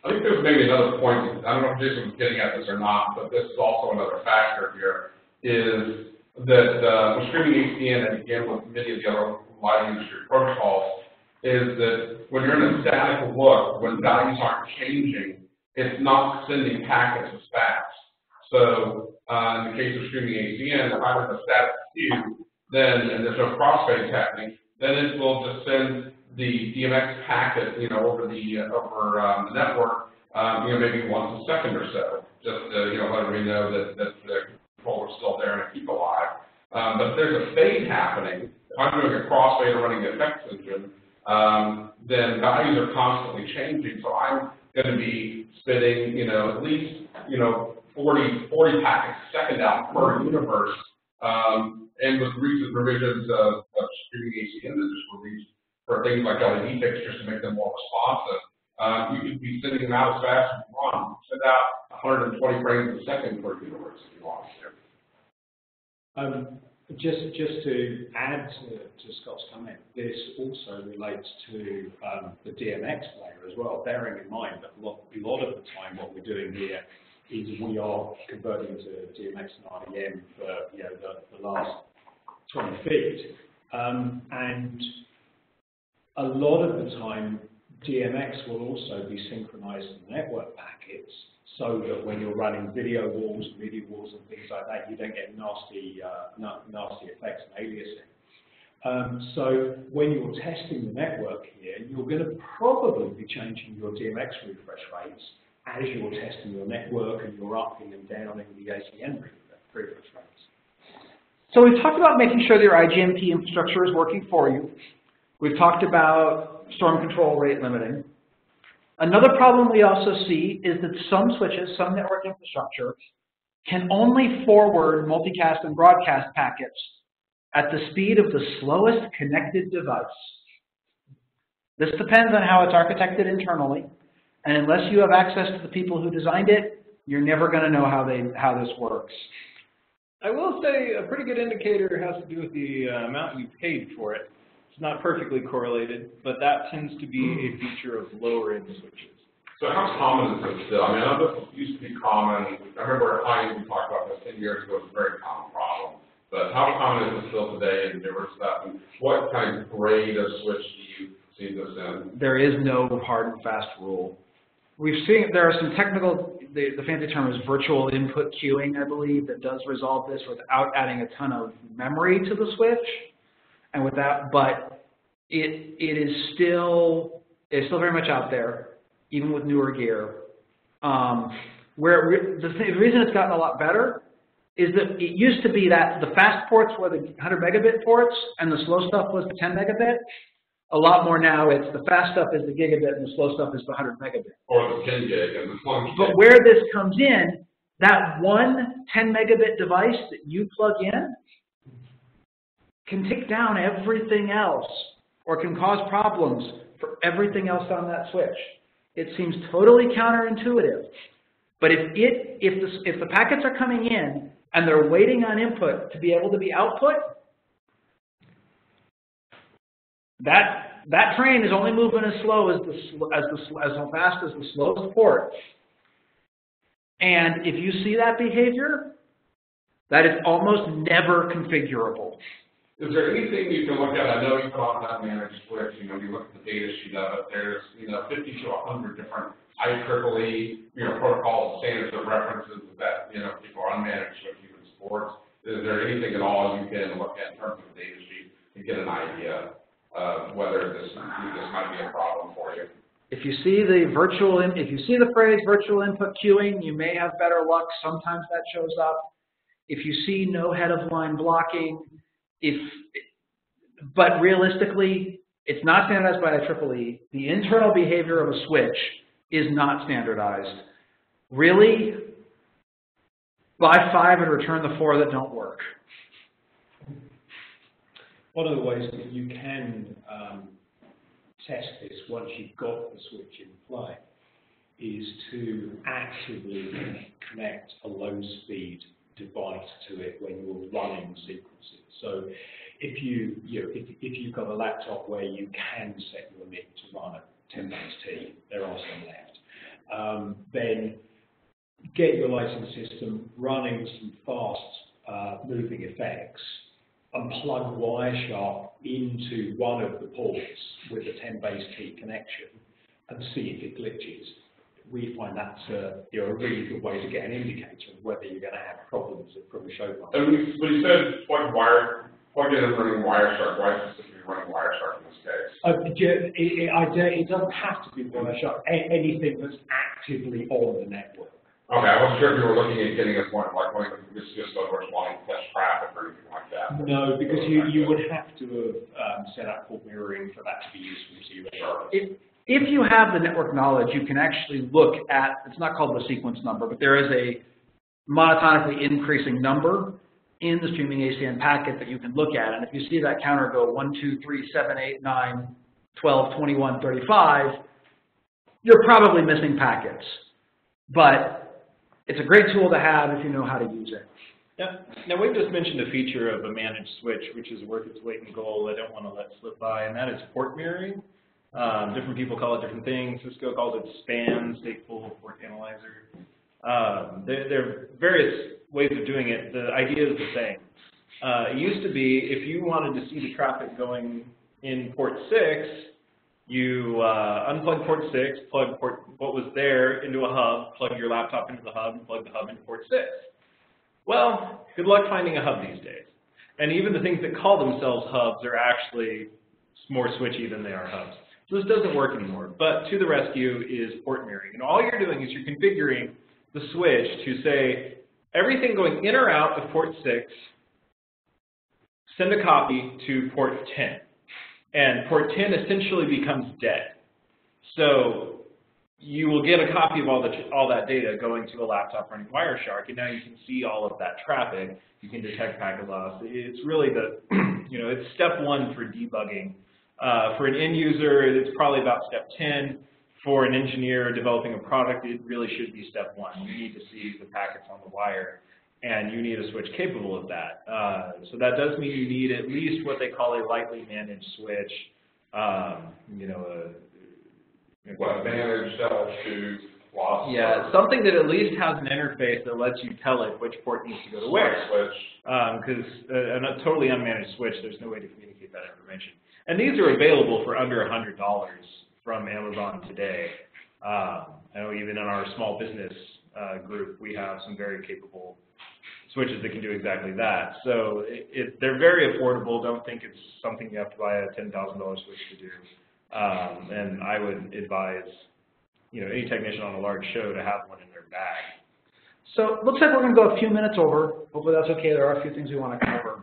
I think there's maybe another point, I don't know if Jason was getting at this or not, but this is also another factor here, is that, uh, streaming ACN and again with many of the other lighting industry protocols, is that when you're in a static look, when values aren't changing, it's not sending packets as fast. So, uh, in the case of streaming ACN, if I have a static cue, then, and there's no crossfade happening, then it will just send the DMX packet, you know, over the, uh, over, um, the network, um, you know, maybe once a second or so, just to, you know, let everybody know that, that the controller's still there and keep alive. Um, but if there's a fade happening, if I'm doing a crossfade or running the effects engine, um, then values are constantly changing, so I'm gonna be spitting, you know, at least, you know, 40, 40 packets a second out per universe. Um, and with recent revisions of, of streaming that just released for things like LED fixtures to make them more responsive, um, you could be sending them out as fast as you want. Send out 120 frames a second per universe if you want. Um, just, just to add to, to Scott's comment, this also relates to um, the DMX layer as well, bearing in mind that a lot, a lot of the time what we're doing here is we are converting to DMX and RDM for you know, the, the last 20 feet. Um, and a lot of the time, DMX will also be synchronized to network packets so that when you're running video walls, media walls and things like that, you don't get nasty, uh, nasty effects and aliasing. Um, so when you're testing the network here, you're going to probably be changing your DMX refresh rates as you're testing your network and you're upping and downing the ACN refresh rates. So we've talked about making sure that your IGMP infrastructure is working for you. We've talked about storm control rate limiting. Another problem we also see is that some switches, some network infrastructure, can only forward multicast and broadcast packets at the speed of the slowest connected device. This depends on how it's architected internally, and unless you have access to the people who designed it, you're never going to know how they how this works. I will say a pretty good indicator has to do with the uh, amount you paid for it. It's not perfectly correlated, but that tends to be a feature of lower end switches. So how common is this still? I mean, I know this used to be common. I remember at High we talked about this ten years ago. It was a very common problem. But how common is it still today in newer stuff? And what kind of grade of switch do you see this in? There is no hard and fast rule. We've seen, there are some technical, the, the fancy term is virtual input queuing, I believe, that does resolve this without adding a ton of memory to the switch. And without, but it, it is still, it's still very much out there, even with newer gear. Um, where, it the, th- the reason it's gotten a lot better is that it used to be that the fast ports were the 100 megabit ports and the slow stuff was the 10 megabit. A lot more now, it's the fast stuff is the gigabit and the slow stuff is the 100 megabit. Or the ten gig and the twenty gig? But where this comes in, that one 10 megabit device that you plug in can take down everything else or can cause problems for everything else on that switch. It seems totally counterintuitive. But if it, if the, if the packets are coming in and they're waiting on input to be able to be output, that, that train is only moving as slow as the, as the, as fast as the slowest port. And if you see that behavior, that is almost never configurable. Is there anything you can look at? I know you on that managed switch, you know, you look at the data sheet of it, there's, you know, fifty to hundred different IEEE, you know, protocols, standards of references that, you know, people on managed switch even supports. Is there anything at all you can look at in terms of the data sheet to get an idea uh, whether this, this might be a problem for you. If you see the virtual, in- if you see the phrase virtual input queuing, you may have better luck. Sometimes that shows up. If you see no head of line blocking, if, but realistically, it's not standardized by IEEE. The internal behavior of a switch is not standardized. Really, buy five and return the four that don't work. One of the ways that you can um, test this once you've got the switch in play is to actively connect a low-speed device to it when you're running sequences. So if you, you know, if, if you've got a laptop where you can set your NIC to run at 10 base T, there are some left, um, then get your lighting system running some fast uh, moving effects and plug Wireshark into one of the ports with a 10 base T connection and see if it glitches. We find that's a, you know, a really good way to get an indicator of whether you're going to have problems from a show bar. And when you, said plug wire, plug in and running Wireshark, why specifically running Wireshark in this case? Uh, it, it, it doesn't have to be Wireshark, anything that's actively on the network. Okay, I wasn't sure if you were looking at getting us one, like, one, this just over wanting to test traffic or anything No, because you, you would have to have um, set up port mirroring for that to be useful to you. If, if you have the network knowledge, you can actually look at, it's not called the sequence number, but there is a monotonically increasing number in the streaming ACN packet that you can look at. And if you see that counter go 1, 2, 3, 7, 8, 9, 12, 21, 35, you're probably missing packets. But it's a great tool to have if you know how to use it. Now, now we've just mentioned a feature of a managed switch, which is worth its weight in gold. I don't want to let slip by, and that is port mirroring. Um, different people call it different things. Cisco calls it SPAN, Stateful Port Analyzer. Um, there, there are various ways of doing it. The idea is the same. Uh, it used to be if you wanted to see the traffic going in port 6, you uh, unplug port 6, plug port, what was there into a hub, plug your laptop into the hub, and plug the hub into port 6. Well, good luck finding a hub these days. And even the things that call themselves hubs are actually more switchy than they are hubs. So this doesn't work anymore. But to the rescue is port mirroring. And all you're doing is you're configuring the switch to say, everything going in or out of port 6, send a copy to port 10. And port 10 essentially becomes dead. So you will get a copy of all, the, all that data going to a laptop running Wireshark, and now you can see all of that traffic. You can detect packet loss. It's really the, you know, it's step one for debugging. Uh, for an end user, it's probably about step 10. For an engineer developing a product, it really should be step one. You need to see the packets on the wire, and you need a switch capable of that. Uh, so that does mean you need at least what they call a lightly managed switch, um, you know, a, What managed to loss. yeah, something that at least has an interface that lets you tell it which port needs to go to where. Switch. Because uh, a totally unmanaged switch, there's no way to communicate that information. And these are available for under $100 from Amazon today. Um, I know even in our small business uh, group, we have some very capable switches that can do exactly that. So it, it, they're very affordable. Don't think it's something you have to buy a $10,000 switch to do. Um, and I would advise, you know, any technician on a large show to have one in their bag. So looks like we're going to go a few minutes over. Hopefully that's okay. There are a few things we want to cover.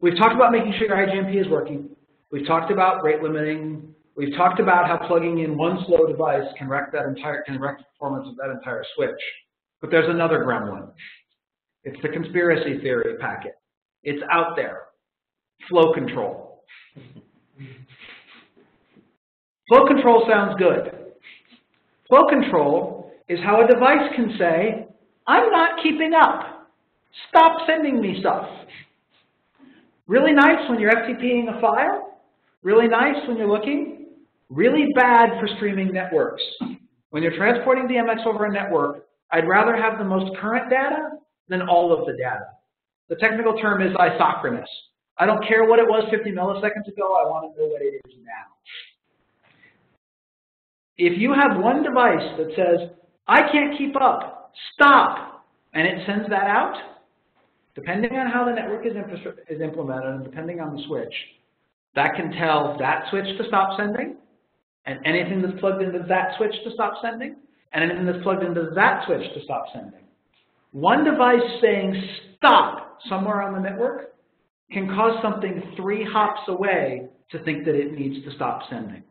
We've talked about making sure your IGMP is working. We've talked about rate limiting. We've talked about how plugging in one slow device can wreck that entire can wreck performance of that entire switch. But there's another gremlin. It's the conspiracy theory packet. It's out there. Flow control. Flow control sounds good. Flow control is how a device can say, I'm not keeping up. Stop sending me stuff. Really nice when you're FTPing a file. Really nice when you're looking. Really bad for streaming networks. When you're transporting DMX over a network, I'd rather have the most current data than all of the data. The technical term is isochronous. I don't care what it was 50 milliseconds ago, I want to know what it is now. If you have one device that says, I can't keep up, stop, and it sends that out, depending on how the network is, is implemented and depending on the switch, That can tell that switch to stop sending, and anything that's plugged into that switch to stop sending, and anything that's plugged into that switch to stop sending. One device saying stop somewhere on the network can cause something three hops away to think that it needs to stop sending.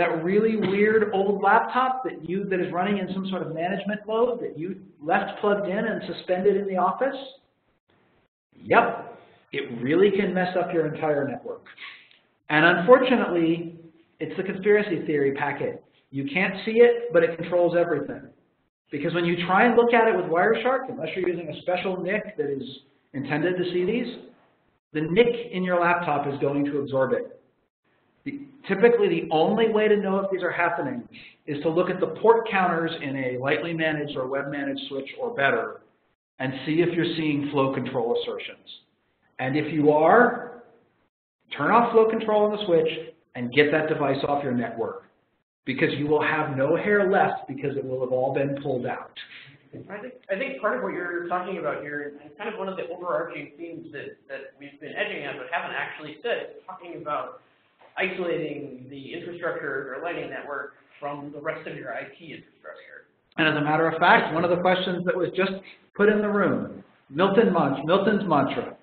That really weird old laptop that you that is running in some sort of management mode that you left plugged in and suspended in the office, yep, it really can mess up your entire network. And unfortunately, it's the conspiracy theory packet. You can't see it, but it controls everything. Because when you try and look at it with Wireshark, unless you're using a special NIC that is intended to see these, the NIC in your laptop is going to absorb it. The, typically, the only way to know if these are happening is to look at the port counters in a lightly managed or web managed switch or better and see if you're seeing flow control assertions. And if you are, turn off flow control on the switch and get that device off your network because you will have no hair left because it will have all been pulled out. I think, I think part of what you're talking about here, and kind of one of the overarching themes that, that we've been edging at but haven't actually said, is talking about isolating the infrastructure or lighting network from the rest of your IT infrastructure. And as a matter of fact, one of the questions that was just put in the room, Milton Munch, Milton's mantra,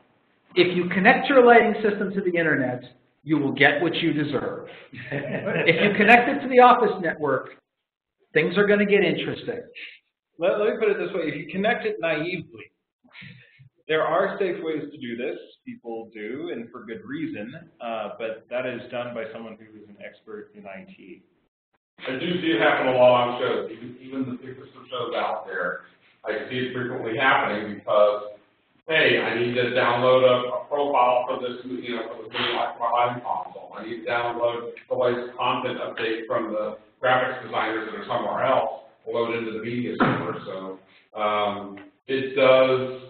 if you connect your lighting system to the internet, you will get what you deserve. if you connect it to the office network, things are going to get interesting. Let, let me put it this way, if you connect it naively, there are safe ways to do this, people do, and for good reason, uh, but that is done by someone who is an expert in IT. I do see it happen a lot on shows, even, even the of shows out there. I see it frequently happening because, hey, I need to download a, a profile for this, you know, for the lighting console. I need to download the latest content update from the graphics designers that are somewhere else, load into the media server. So, um, it does,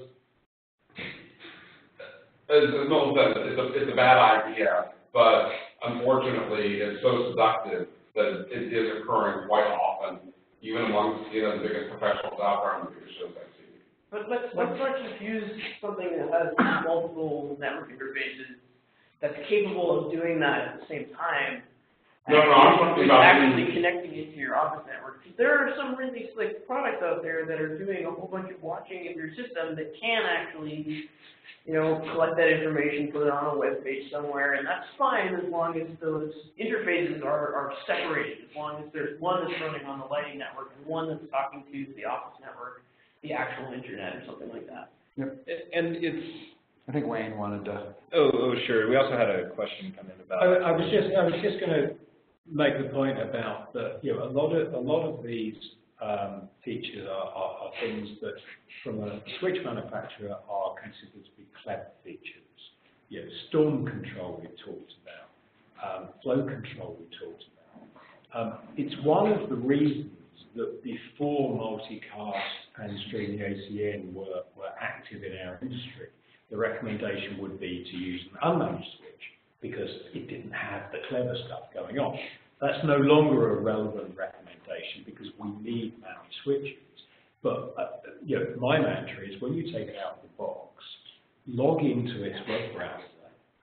said, it's a, it's a bad idea, but unfortunately, it's so seductive that it is occurring quite often, even amongst, you know, the biggest professionals out there on the biggest shows I've seen. But let's, let's not just use something that has multiple network interfaces that's capable of doing that at the same time. No, no, I'm talking about- Actually connecting it to your office network. 'Cause There are some really slick products out there that are doing a whole bunch of watching of your system that can actually, you know, collect that information, put it on a web page somewhere, and that's fine as long as those interfaces are, are separated, as long as there's one that's running on the lighting network and one that's talking to the office network, the actual internet or something like that. And it's, I think Wayne wanted to. oh, oh, sure, we also had a question come in about. I, I was just, I was just going to make the point about that, you know, a lot of, a lot of these um, features are, are, are things that, from a switch manufacturer, are considered to be clever features. You know, storm control we talked about, um, flow control we talked about. Um, it's one of the reasons that before multicast and streaming ACN were, were active in our industry, the recommendation would be to use an unmanaged switch because it didn't have the clever stuff going on. That's no longer a relevant recommendation because we need managed switches. But, uh, you know, my mantra is when you take it out of the box, log into its web browser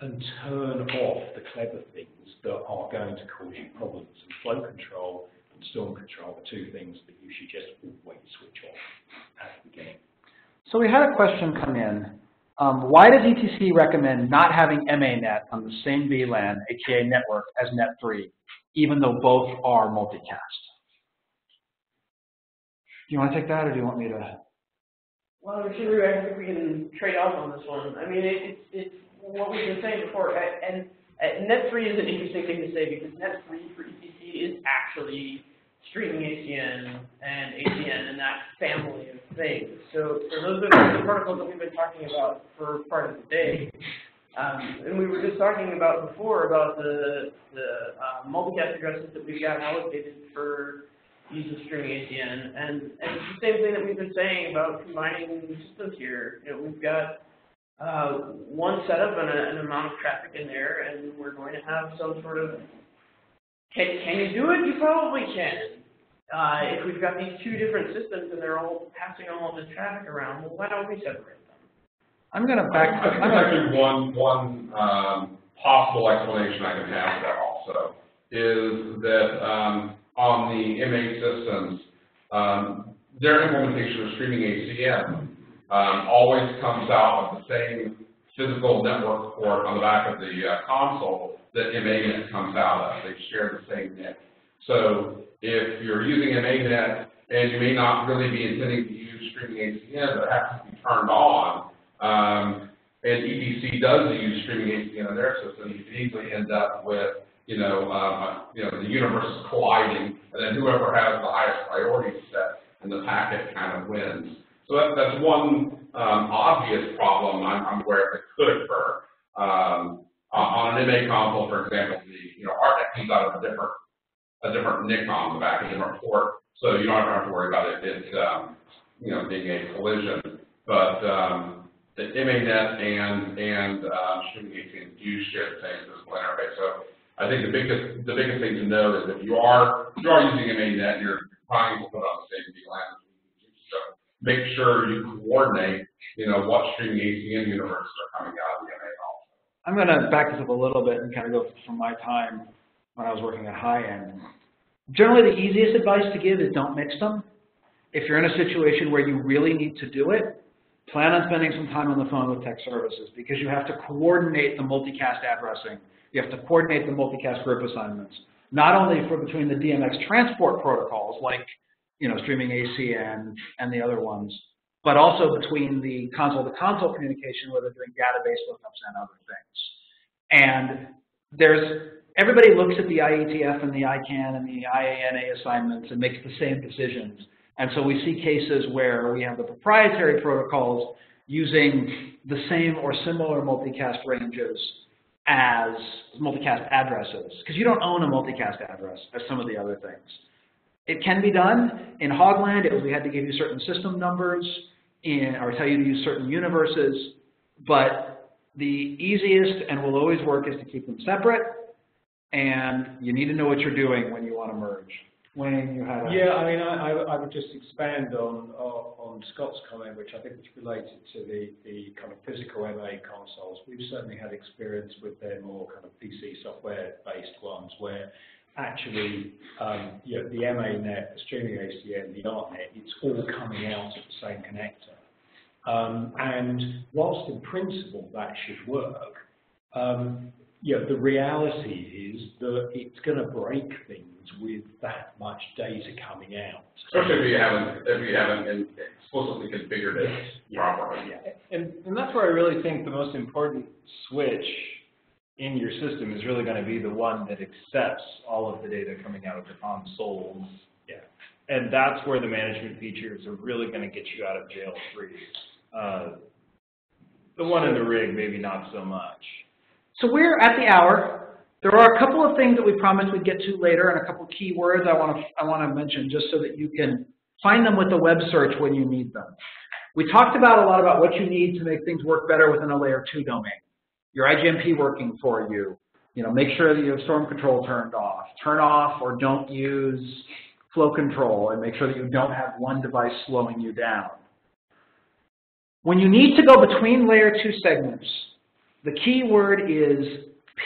and turn off the clever things that are going to cause you problems. And flow control and storm control are two things that you should just always switch off at the beginning. So we had a question come in. Um, why does ETC recommend not having MANet on the same VLAN, aka network, as Net3, even though both are multicast? Do you want to take that, or do you want me to? Well, I think we can trade off on this one. I mean, it, it's, what we've been saying before, and, and Net three is an interesting thing to say because Net three for ETC is actually streaming ACN and ACN and that family things. So, for those are the protocols that we've been talking about for part of the day. Um, and we were just talking about before about the, the, uh, multicast addresses that we've got allocated for use of streaming ACN, and, and it's the same thing that we've been saying about combining systems here. You know, we've got, uh, one setup and a, an amount of traffic in there, and we're going to have some sort of, can, can you do it? You probably can. Uh, if we've got these two different systems and they're all passing all of this traffic around, well, why don't we separate them? I'm going to back. I think I'm there's actually one, one, um, possible explanation I can have for that also is that, um, on the MA systems, um, their implementation of streaming ACN, um, always comes out of the same physical network port on the back of the uh, console that MANet comes out of. They share the same NIC. So if you're using MANet and you may not really be intending to use streaming ACN, but it has to be turned on, um, and ETC does use streaming ACN in their system, you can easily end up with, you know, um, you know, the universes colliding, and then whoever has the highest priority set in the packet kind of wins. So that, that's one um, obvious problem I'm, I'm aware that could occur. Um, on, on an MA console, for example, the you know ArtNet comes out of a different a different NIC on the back, a different port, so you don't have to worry about it. It's um, you know being a collision, but um, the MANet and and um, streaming ACN do share the same physical interface. So I think the biggest the biggest thing to know is if you are if you are using MANet, you're trying to put on the same VLAN so make sure you coordinate, you know, what streaming ACN universes are coming out of the MA also. I'm going to back this up a little bit and kind of go from my time when I was working at high end. Generally, the easiest advice to give is don't mix them. If you're in a situation where you really need to do it, plan on spending some time on the phone with tech services because you have to coordinate the multicast addressing. You have to coordinate the multicast group assignments, not only for between the DMX transport protocols like you know, streaming ACN and the other ones, but also between the console-to-console communication where they're doing database lookups and other things. And there's, everybody looks at the IETF and the ICANN and the IANA assignments and makes the same decisions. And so we see cases where we have the proprietary protocols using the same or similar multicast ranges as multicast addresses, because you don't own a multicast address as some of the other things. It can be done. In Hogland, was we had to give you certain system numbers in, or tell you to use certain universes, but the easiest and will always work is to keep them separate, and you need to know what you're doing when you want to merge. Wayne, you. Yeah, I mean, I, I, would just expand on, on Scott's comment, which I think is related to the, the kind of physical MA consoles. We've certainly had experience with their more kind of PC software-based ones where actually, um, you know, the MANet, the streaming ACN, the ArtNet, it's all coming out of the same connector. Um, and whilst in principle that should work, um, you know, the reality is that it's going to break things with that much data coming out. Especially if you haven't, if you haven't in- explicitly configured it properly. And, and that's where I really think the most important switch in your system is really going to be the one that accepts all of the data coming out of the consoles. Yeah. And that's where the management features are really going to get you out of jail free. Uh, the one in the rig, maybe not so much. So we're at the hour. There are a couple of things that we promised we'd get to later and a couple of key words I want to I want to mention just so that you can find them with the web search when you need them. We talked about a lot about what you need to make things work better within a layer two domain. Your IGMP working for you. You know, make sure that you have storm control turned off. Turn off or don't use flow control and make sure that you don't have one device slowing you down. When you need to go between layer two segments, the key word is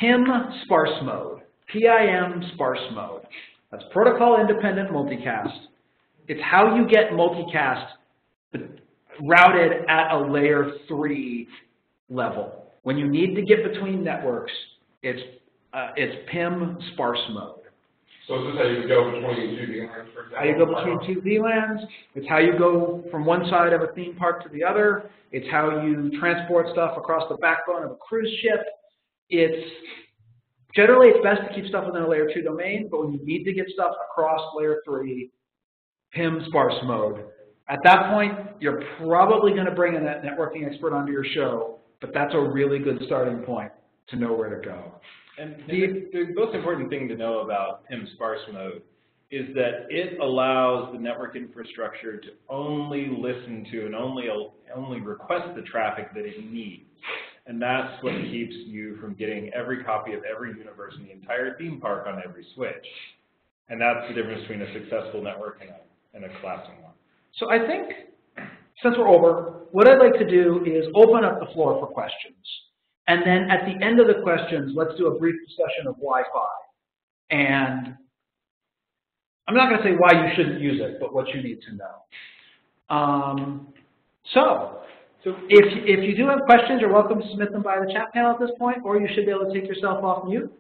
PIM sparse mode, PIM sparse mode. That's protocol independent multicast. It's how you get multicast routed at a layer three level. When you need to get between networks, it's, uh, it's PIM sparse mode. So is this how you go between two VLANs, for example? How you go between two VLANs. It's how you go from one side of a theme park to the other. It's how you transport stuff across the backbone of a cruise ship. It's generally it's best to keep stuff within a layer two domain, but when you need to get stuff across layer three, PIM sparse mode. At that point, you're probably going to bring in that networking expert onto your show, but that's a really good starting point to know where to go. And the, the most important thing to know about PIM sparse mode is that it allows the network infrastructure to only listen to and only, only request the traffic that it needs. And that's what keeps you from getting every copy of every universe in the entire theme park on every switch. And that's the difference between a successful network and a, and a collapsing one. So I think, since we're over, what I'd like to do is open up the floor for questions. And then at the end of the questions, let's do a brief discussion of Wi-Fi. And I'm not going to say why you shouldn't use it, but what you need to know. Um, so, So if, if you do have questions, you're welcome to submit them by the chat panel at this point, or you should be able to take yourself off mute,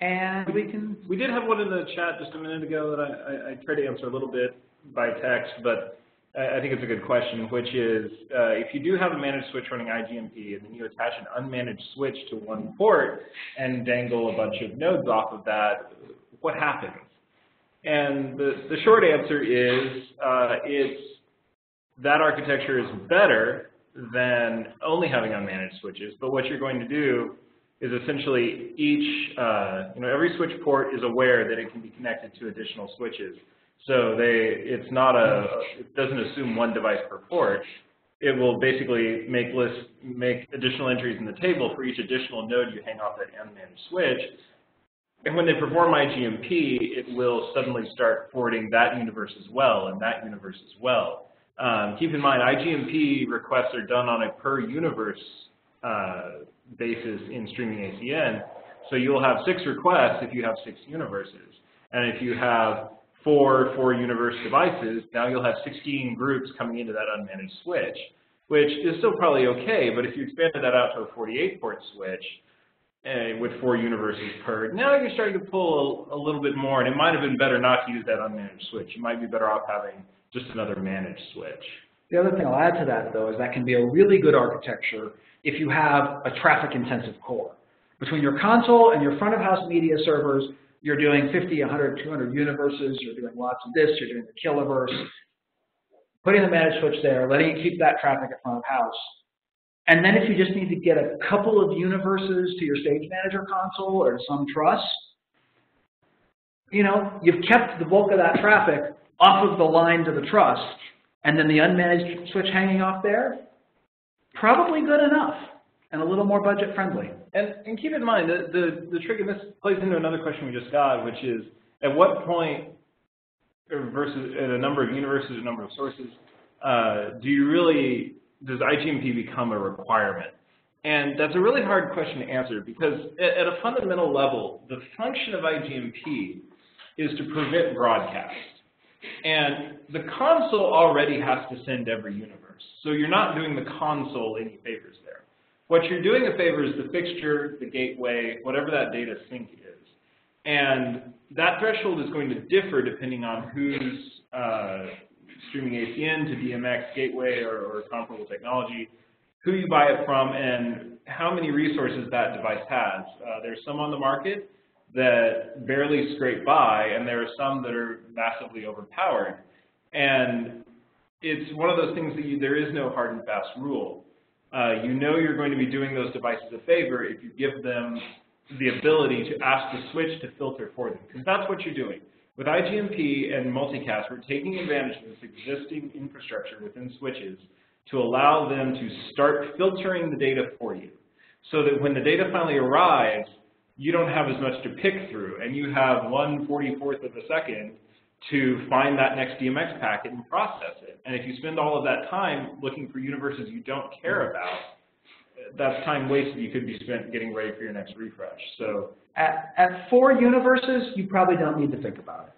and we can, We did have one in the chat just a minute ago that I, I, I tried to answer a little bit by text, but I, think it's a good question, which is, uh, if you do have a managed switch running IGMP and then you attach an unmanaged switch to one port and dangle a bunch of nodes off of that, what happens? And the, the short answer is, uh, it's, that architecture is better than only having unmanaged switches, but what you're going to do is essentially each, uh, you know, every switch port is aware that it can be connected to additional switches. So they, it's not a, it doesn't assume one device per port. It will basically make list, make additional entries in the table for each additional node you hang off that unmanaged switch. And when they perform IGMP, it will suddenly start forwarding that universe as well and that universe as well. Um, keep in mind, IGMP requests are done on a per universe uh, basis in streaming ACN. So you'll have six requests if you have six universes. And if you have four four universe devices, now you'll have 16 groups coming into that unmanaged switch, which is still probably okay, but if you expanded that out to a 48 port switch uh, with four universes per, now you're starting to pull a, a little bit more, and it might have been better not to use that unmanaged switch. You might be better off having just another managed switch. the other thing I'll add to that, though, is that can be a really good architecture if you have a traffic-intensive core. Between your console and your front-of-house media servers, you're doing 50, 100, 200 universes, you're doing lots of this, you're doing the kiloverse, putting the managed switch there, letting it keep that traffic in front of house. And then if you just need to get a couple of universes to your stage manager console or some truss, you know, you've kept the bulk of that traffic off of the line to the truss, and then the unmanaged switch hanging off there, probably good enough and a little more budget friendly. And, and keep in mind, the, the, the trick, and this plays into another question we just got, which is, at what point versus at a number of universes, a number of sources, uh, do you really, does IGMP become a requirement? And that's a really hard question to answer because at, at a fundamental level, the function of IGMP is to prevent broadcast. And the console already has to send every universe. So you're not doing the console any favors there. What you're doing a favor is the fixture, the gateway, whatever that data sync is. And that threshold is going to differ depending on who's uh, streaming ACN to DMX gateway or, or comparable technology, who you buy it from, and how many resources that device has. Uh, there's some on the market that barely scrape by, and there are some that are massively overpowered. And it's one of those things that you, there is no hard and fast rule. Uh, you know you're going to be doing those devices a favor if you give them the ability to ask the switch to filter for them, because that's what you're doing. With IGMP and multicast, we're taking advantage of this existing infrastructure within switches to allow them to start filtering the data for you, so that when the data finally arrives, you don't have as much to pick through, and you have 1 44th of a second to find that next DMX packet and process it. And if you spend all of that time looking for universes you don't care about, that's time wasted you could be spent getting ready for your next refresh. So At, at four universes, you probably don't need to think about it.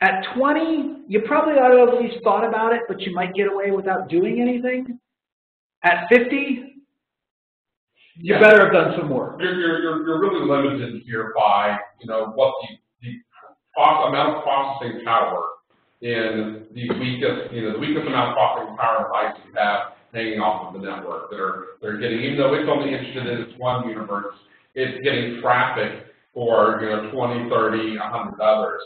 At 20, you probably ought to have at least thought about it, but you might get away without doing anything. At 50, you Yeah. better have done some work. You're, you're, you're, you're really limited here by, you know, what the, the pro- amount of processing power in the weakest, you know, the weakest amount of processing power devices you have hanging off of the network that are, they're getting, even though it's only interested in its one universe, it's getting traffic for, you know, 20, 30, 100 others.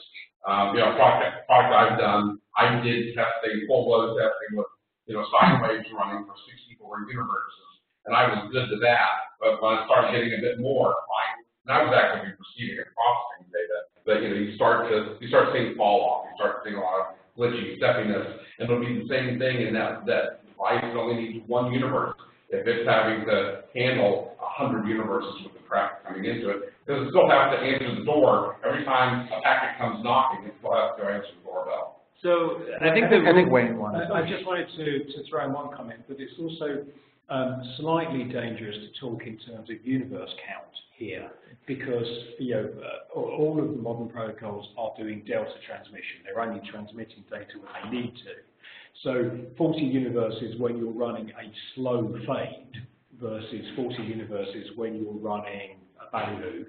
Um, you know, product, product I've done, I did testing, full load testing with, you know, sine waves running for 64 universes, and I was good to that. But when I started getting a bit more, I, and I was actually proceeding and processing data, but, you know, you start to, you start seeing fall off, you start seeing a lot of glitchy, steppiness, and it'll be the same thing in that, that device only needs one universe. If it's having to handle a hundred universes with the traffic coming into it, because it still has to answer the door every time a packet comes knocking, it still has to answer the doorbell. So I think I think, that I think Wayne wanted. I, I just wanted to, to throw in one comment, but it's also Um, slightly dangerous to talk in terms of universe count here because, you know, uh, all- of the modern protocols are doing delta transmission. They're only transmitting data when they need to. So 40 universes when you're running a slow fade versus 40 universes when you're running a Ballyhoo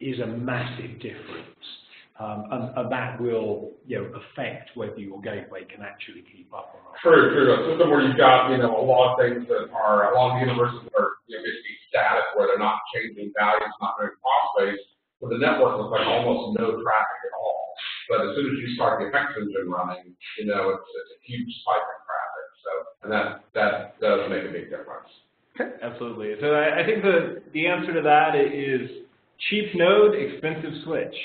is a massive difference. Um, and, and that will, you know, affect whether your gateway can actually keep up or not. True, true. A system where you've got, you know, a lot of things that are, a lot of universes that are, you know, basically static, where they're not changing values, not very cost-based, but the network looks like almost no traffic at all. But as soon as you start the effects engine running, you know, it's, it's a huge spike in traffic, so, and that, that does make a big difference. Absolutely. So I, I think the, the answer to that is cheap node, expensive switch.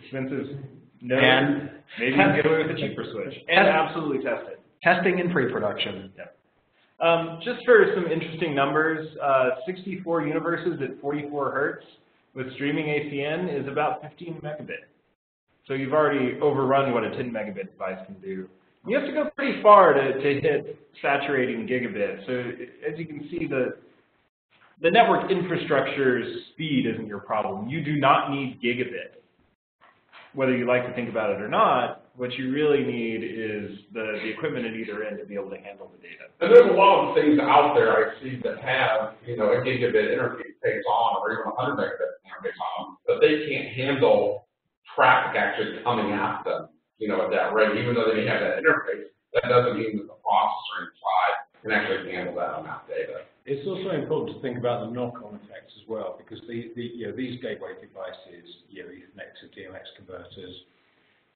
Expensive node, And maybe you can get away with a cheaper switch. And Test- absolutely test it. testing in pre-production. Um, just for some interesting numbers, uh, 64 universes at 44 hertz with streaming ACN is about 15 megabit. So you've already overrun what a 10 megabit device can do. You have to go pretty far to, to hit saturating gigabit. So as you can see, the the network infrastructure's speed isn't your problem. You do not need gigabit. Whether you like to think about it or not, what you really need is the, the equipment at either end to be able to handle the data. And there's a lot of things out there I see that have, you know, a gigabit interface takes on, or even a hundred megabit interface on, but they can't handle traffic actually coming at them, you know, at that rate, even though they may have that interface, that doesn't mean that the processor inside can actually handle that amount of data. It's also important to think about the knock-on effects as well, because the, the, you know, these gateway devices, you know, Ethernet to DMX converters,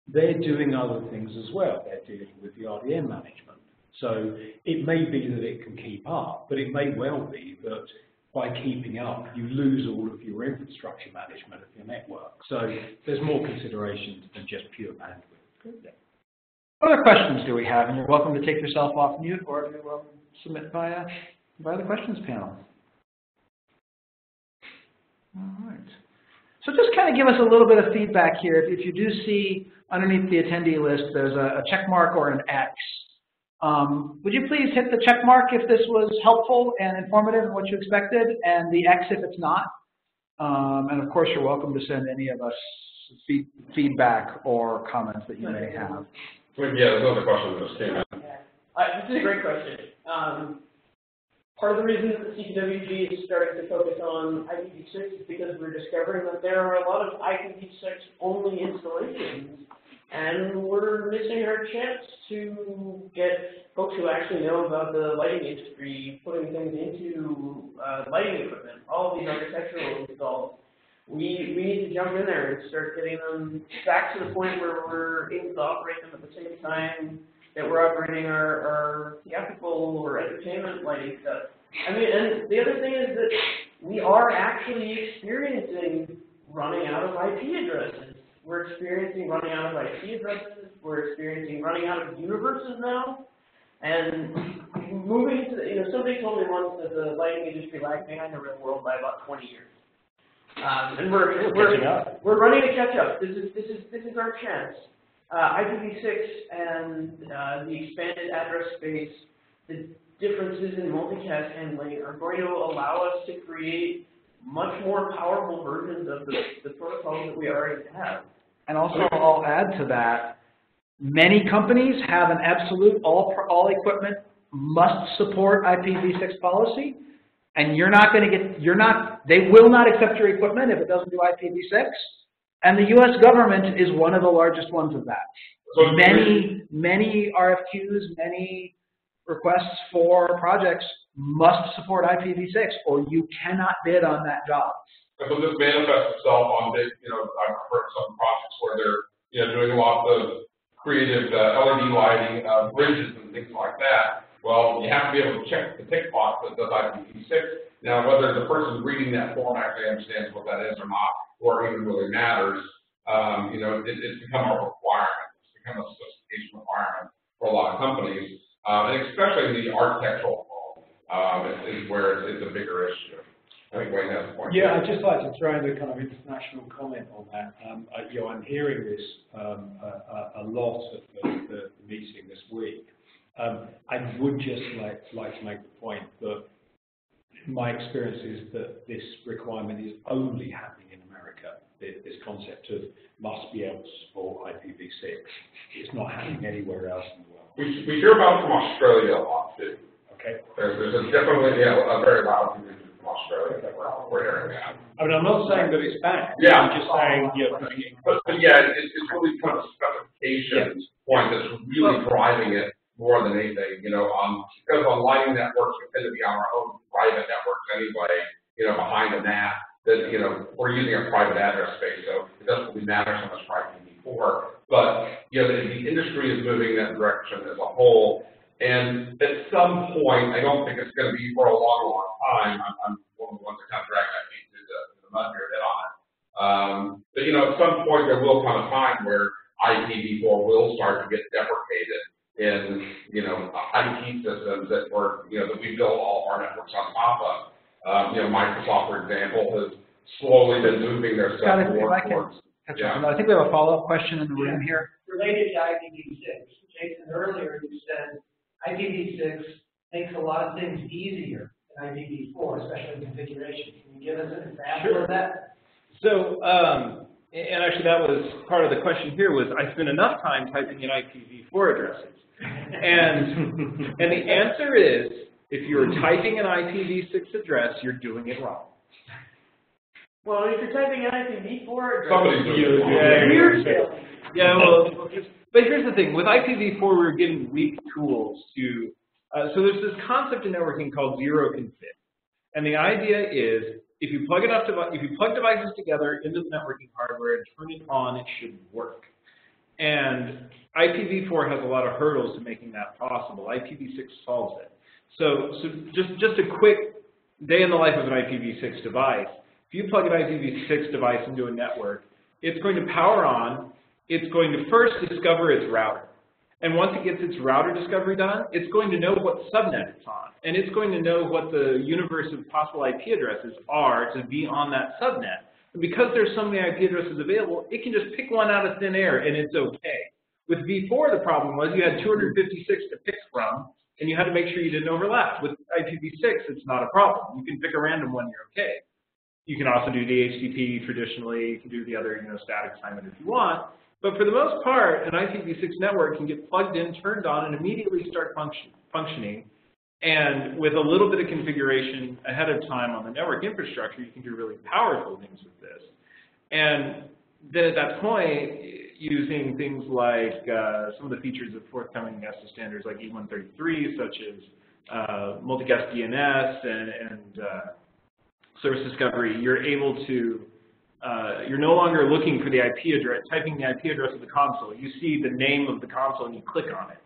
they're doing other things as well. They're dealing with the RDM management. So it may be that it can keep up, but it may well be that by keeping up, you lose all of your infrastructure management of your network. So there's more considerations than just pure bandwidth. What other questions do we have? And you're welcome to take yourself off mute or will submit via, via the questions panel. All right. So just kind of give us a little bit of feedback here. If, if you do see underneath the attendee list, there's a, a check mark or an X. Um, would you please hit the check mark if this was helpful and informative and what you expected, and the X if it's not? Um, and of course, you're welcome to send any of us feed, feedback or comments that you may have. Yeah, there's another question that just came in. Uh, this is a great question. Um, part of the reason that the CPWG is starting to focus on IPv6 is because we're discovering that there are a lot of IPv6 only installations, and we're missing our chance to get folks who actually know about the lighting industry putting things into uh, lighting equipment, all of these architectural installs. We, we need to jump in there and start getting them back to the point where we're able to operate them at the same time that we're operating our, our theatrical or entertainment lighting stuff. I mean, and the other thing is that we are actually experiencing running out of IP addresses. We're experiencing running out of IP addresses. We're experiencing running out of universes now. And moving to, you know, somebody told me once that the lighting industry lags behind the real world by about 20 years. Um, and we're, we're, up. we're running to catch up. This is, this is, this is our chance. Uh, IPv6 and uh, the expanded address space, the differences in multicast handling are going to allow us to create much more powerful versions of the, the protocols that we already have. And also, I'll add to that, many companies have an absolute all, all equipment must support IPv6 policy, and you're not going to get, you're not, they will not accept your equipment if it doesn't do IPv6, and the US government is one of the largest ones of that. So Many, many RFQs, many requests for projects must support IPv6, or you cannot bid on that job. And so this manifests itself on big, you know, I've heard some projects where they're, you know, doing lots of creative uh, LED lighting, uh, bridges and things like that. Well, you have to be able to check the tick box that does IPv6. Now, whether the person reading that form actually understands what that is or not, or even really matters, um, you know, it, it's become a requirement. It's become a specification requirement for a lot of companies, um, and especially in the architectural world, um, is, is where it's, it's a bigger issue. I think Wayne has a point. Yeah, I'd just like to throw in a kind of international comment on that. Um, I, you know, I'm hearing this um, a, a, lot at the, the meeting this week. Um, I would just like, like to make the point that my experience is that this requirement is only happening in America. This, concept of must be able to support IPv6. It's not happening anywhere else in the world. We, we hear about it from Australia a lot too. Okay? There's, there's a definitely, yeah, a very loud community from Australia that we're, we're hearing that. I mean, I'm not saying that it's bad. Yeah. I'm just saying, you know, But, but yeah, it's, it's really kind of specification point that's really driving it more than anything, you know, um, because on lighting networks, we tend to be on our own private networks anyway, you know, behind a NAT, that, you know, we're using a private address space, so it doesn't really matter so much for IPv4. But, you know, the, the industry is moving that direction as a whole, and at some point, I don't think it's gonna be for a long, long time, I'm, I'm one of the ones that kind of drag that feet through the, through the mud here a bit on it. Um, but you know, at some point, there will come a time where IPv4 will start to get deprecated in, you know, IT systems that were, you know, that we build all of our networks on top of. Um, you know, Microsoft, for example, has slowly been moving their stuff Scott, if- if more I towards. That's Yeah. I think we have a follow-up question in the room here. related to IPv6, Jason, earlier you said IPv6 makes a lot of things easier than IPv4, especially configuration. Can you give us an example of that? So, um, and actually that was part of the question here was I spent enough time typing in IPv4 addresses. And, and the answer is, if you're typing an IPv6 address, you're doing it wrong. Well, if you're typing an IPv4 address. Somebody's doing it. Yeah, Weird. Yeah, well, but here's the thing, with IPv4, we're getting weak tools to, uh, so there's this concept in networking called zero config. And the idea is, if you plug enough devi- if you plug devices together into the networking hardware and turn it on, it should work. And IPv4 has a lot of hurdles to making that possible. IPv6 solves it. So, so just, just a quick day in the life of an IPv6 device. If you plug an IPv6 device into a network, it's going to power on, it's going to first discover its router. And once it gets its router discovery done, it's going to know what subnet it's on. And it's going to know what the universe of possible IP addresses are to be on that subnet. Because there's so many IP addresses available, it can just pick one out of thin air and it's okay. With v4, the problem was you had 256 to pick from, and you had to make sure you didn't overlap. With IPv6, it's not a problem. You can pick a random one, you're okay. You can also do DHCP traditionally, you can do the other, you know, static assignment if you want. But for the most part, an IPv6 network can get plugged in, turned on, and immediately start function, functioning. And with a little bit of configuration ahead of time on the network infrastructure, you can do really powerful things with this. And then at that point, using things like uh, some of the features of forthcoming ESTA standards like E133, such as uh, multicast DNS and, and uh, service discovery, you're able to uh, you're no longer looking for the IP address, typing the IP address of the console. You see the name of the console and you click on it.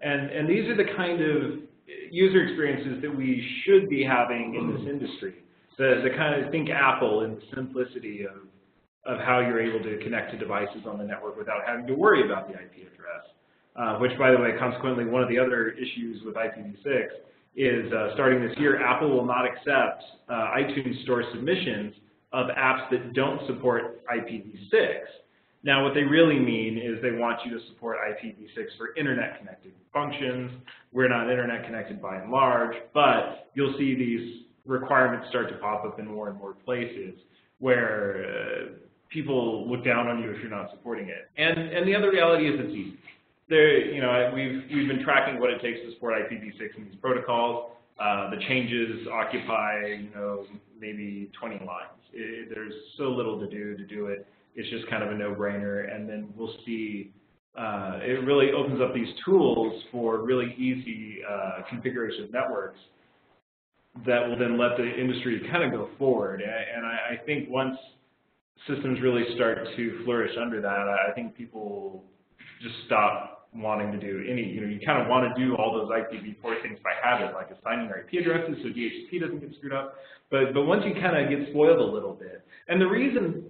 And, and these are the kind of user experiences that we should be having in this industry. The, the kind of, think Apple and the simplicity of, of how you're able to connect to devices on the network without having to worry about the IP address. Uh, which, by the way, consequently, one of the other issues with IPv6 is uh, starting this year, Apple will not accept uh, iTunes Store submissions of apps that don't support IPv6. Now, what they really mean is they want you to support IPv6 for internet-connected functions. We're not internet-connected by and large, but you'll see these requirements start to pop up in more and more places where uh, people look down on you if you're not supporting it. And, and the other reality is it's easy. There, you know, we've, we've been tracking what it takes to support IPv6 in these protocols. Uh, the changes occupy, you know, maybe 20 lines. It, there's so little to do to do it. It's just kind of a no-brainer, and then we'll see. Uh, it really opens up these tools for really easy uh, configuration networks that will then let the industry kind of go forward. And I, I think once systems really start to flourish under that, I think people just stop wanting to do any, you know, you kind of want to do all those IPv4 things by habit, like assigning IP addresses so DHCP doesn't get screwed up. But, but once you kind of get spoiled a little bit, and the reason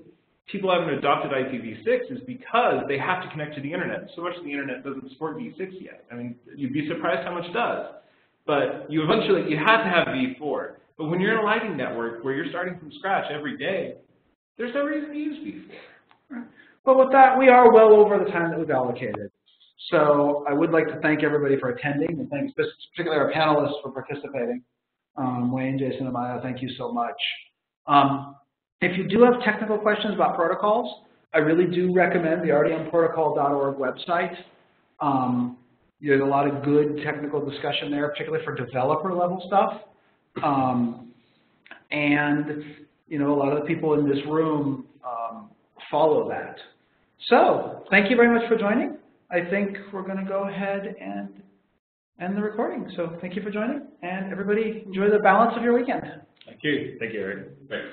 people haven't adopted IPv6 is because they have to connect to the internet. So much of the internet doesn't support v6 yet. I mean, you'd be surprised how much does. But you eventually, you have to have v4. But when you're in a lighting network where you're starting from scratch every day, there's no reason to use v4. But with that, we are well over the time that we've allocated. So I would like to thank everybody for attending and thanks particularly our panelists for participating. Um, Wayne, Jason, and Maya, thank you so much. Um, if you do have technical questions about protocols, I really do recommend the rdmprotocol.org website. Um, there's a lot of good technical discussion there, particularly for developer level stuff. Um, and, you know, a lot of the people in this room um, follow that. So, thank you very much for joining. I think we're going to go ahead and end the recording. So, thank you for joining, and everybody enjoy the balance of your weekend. Thank you. Thank you, Eric. Thanks.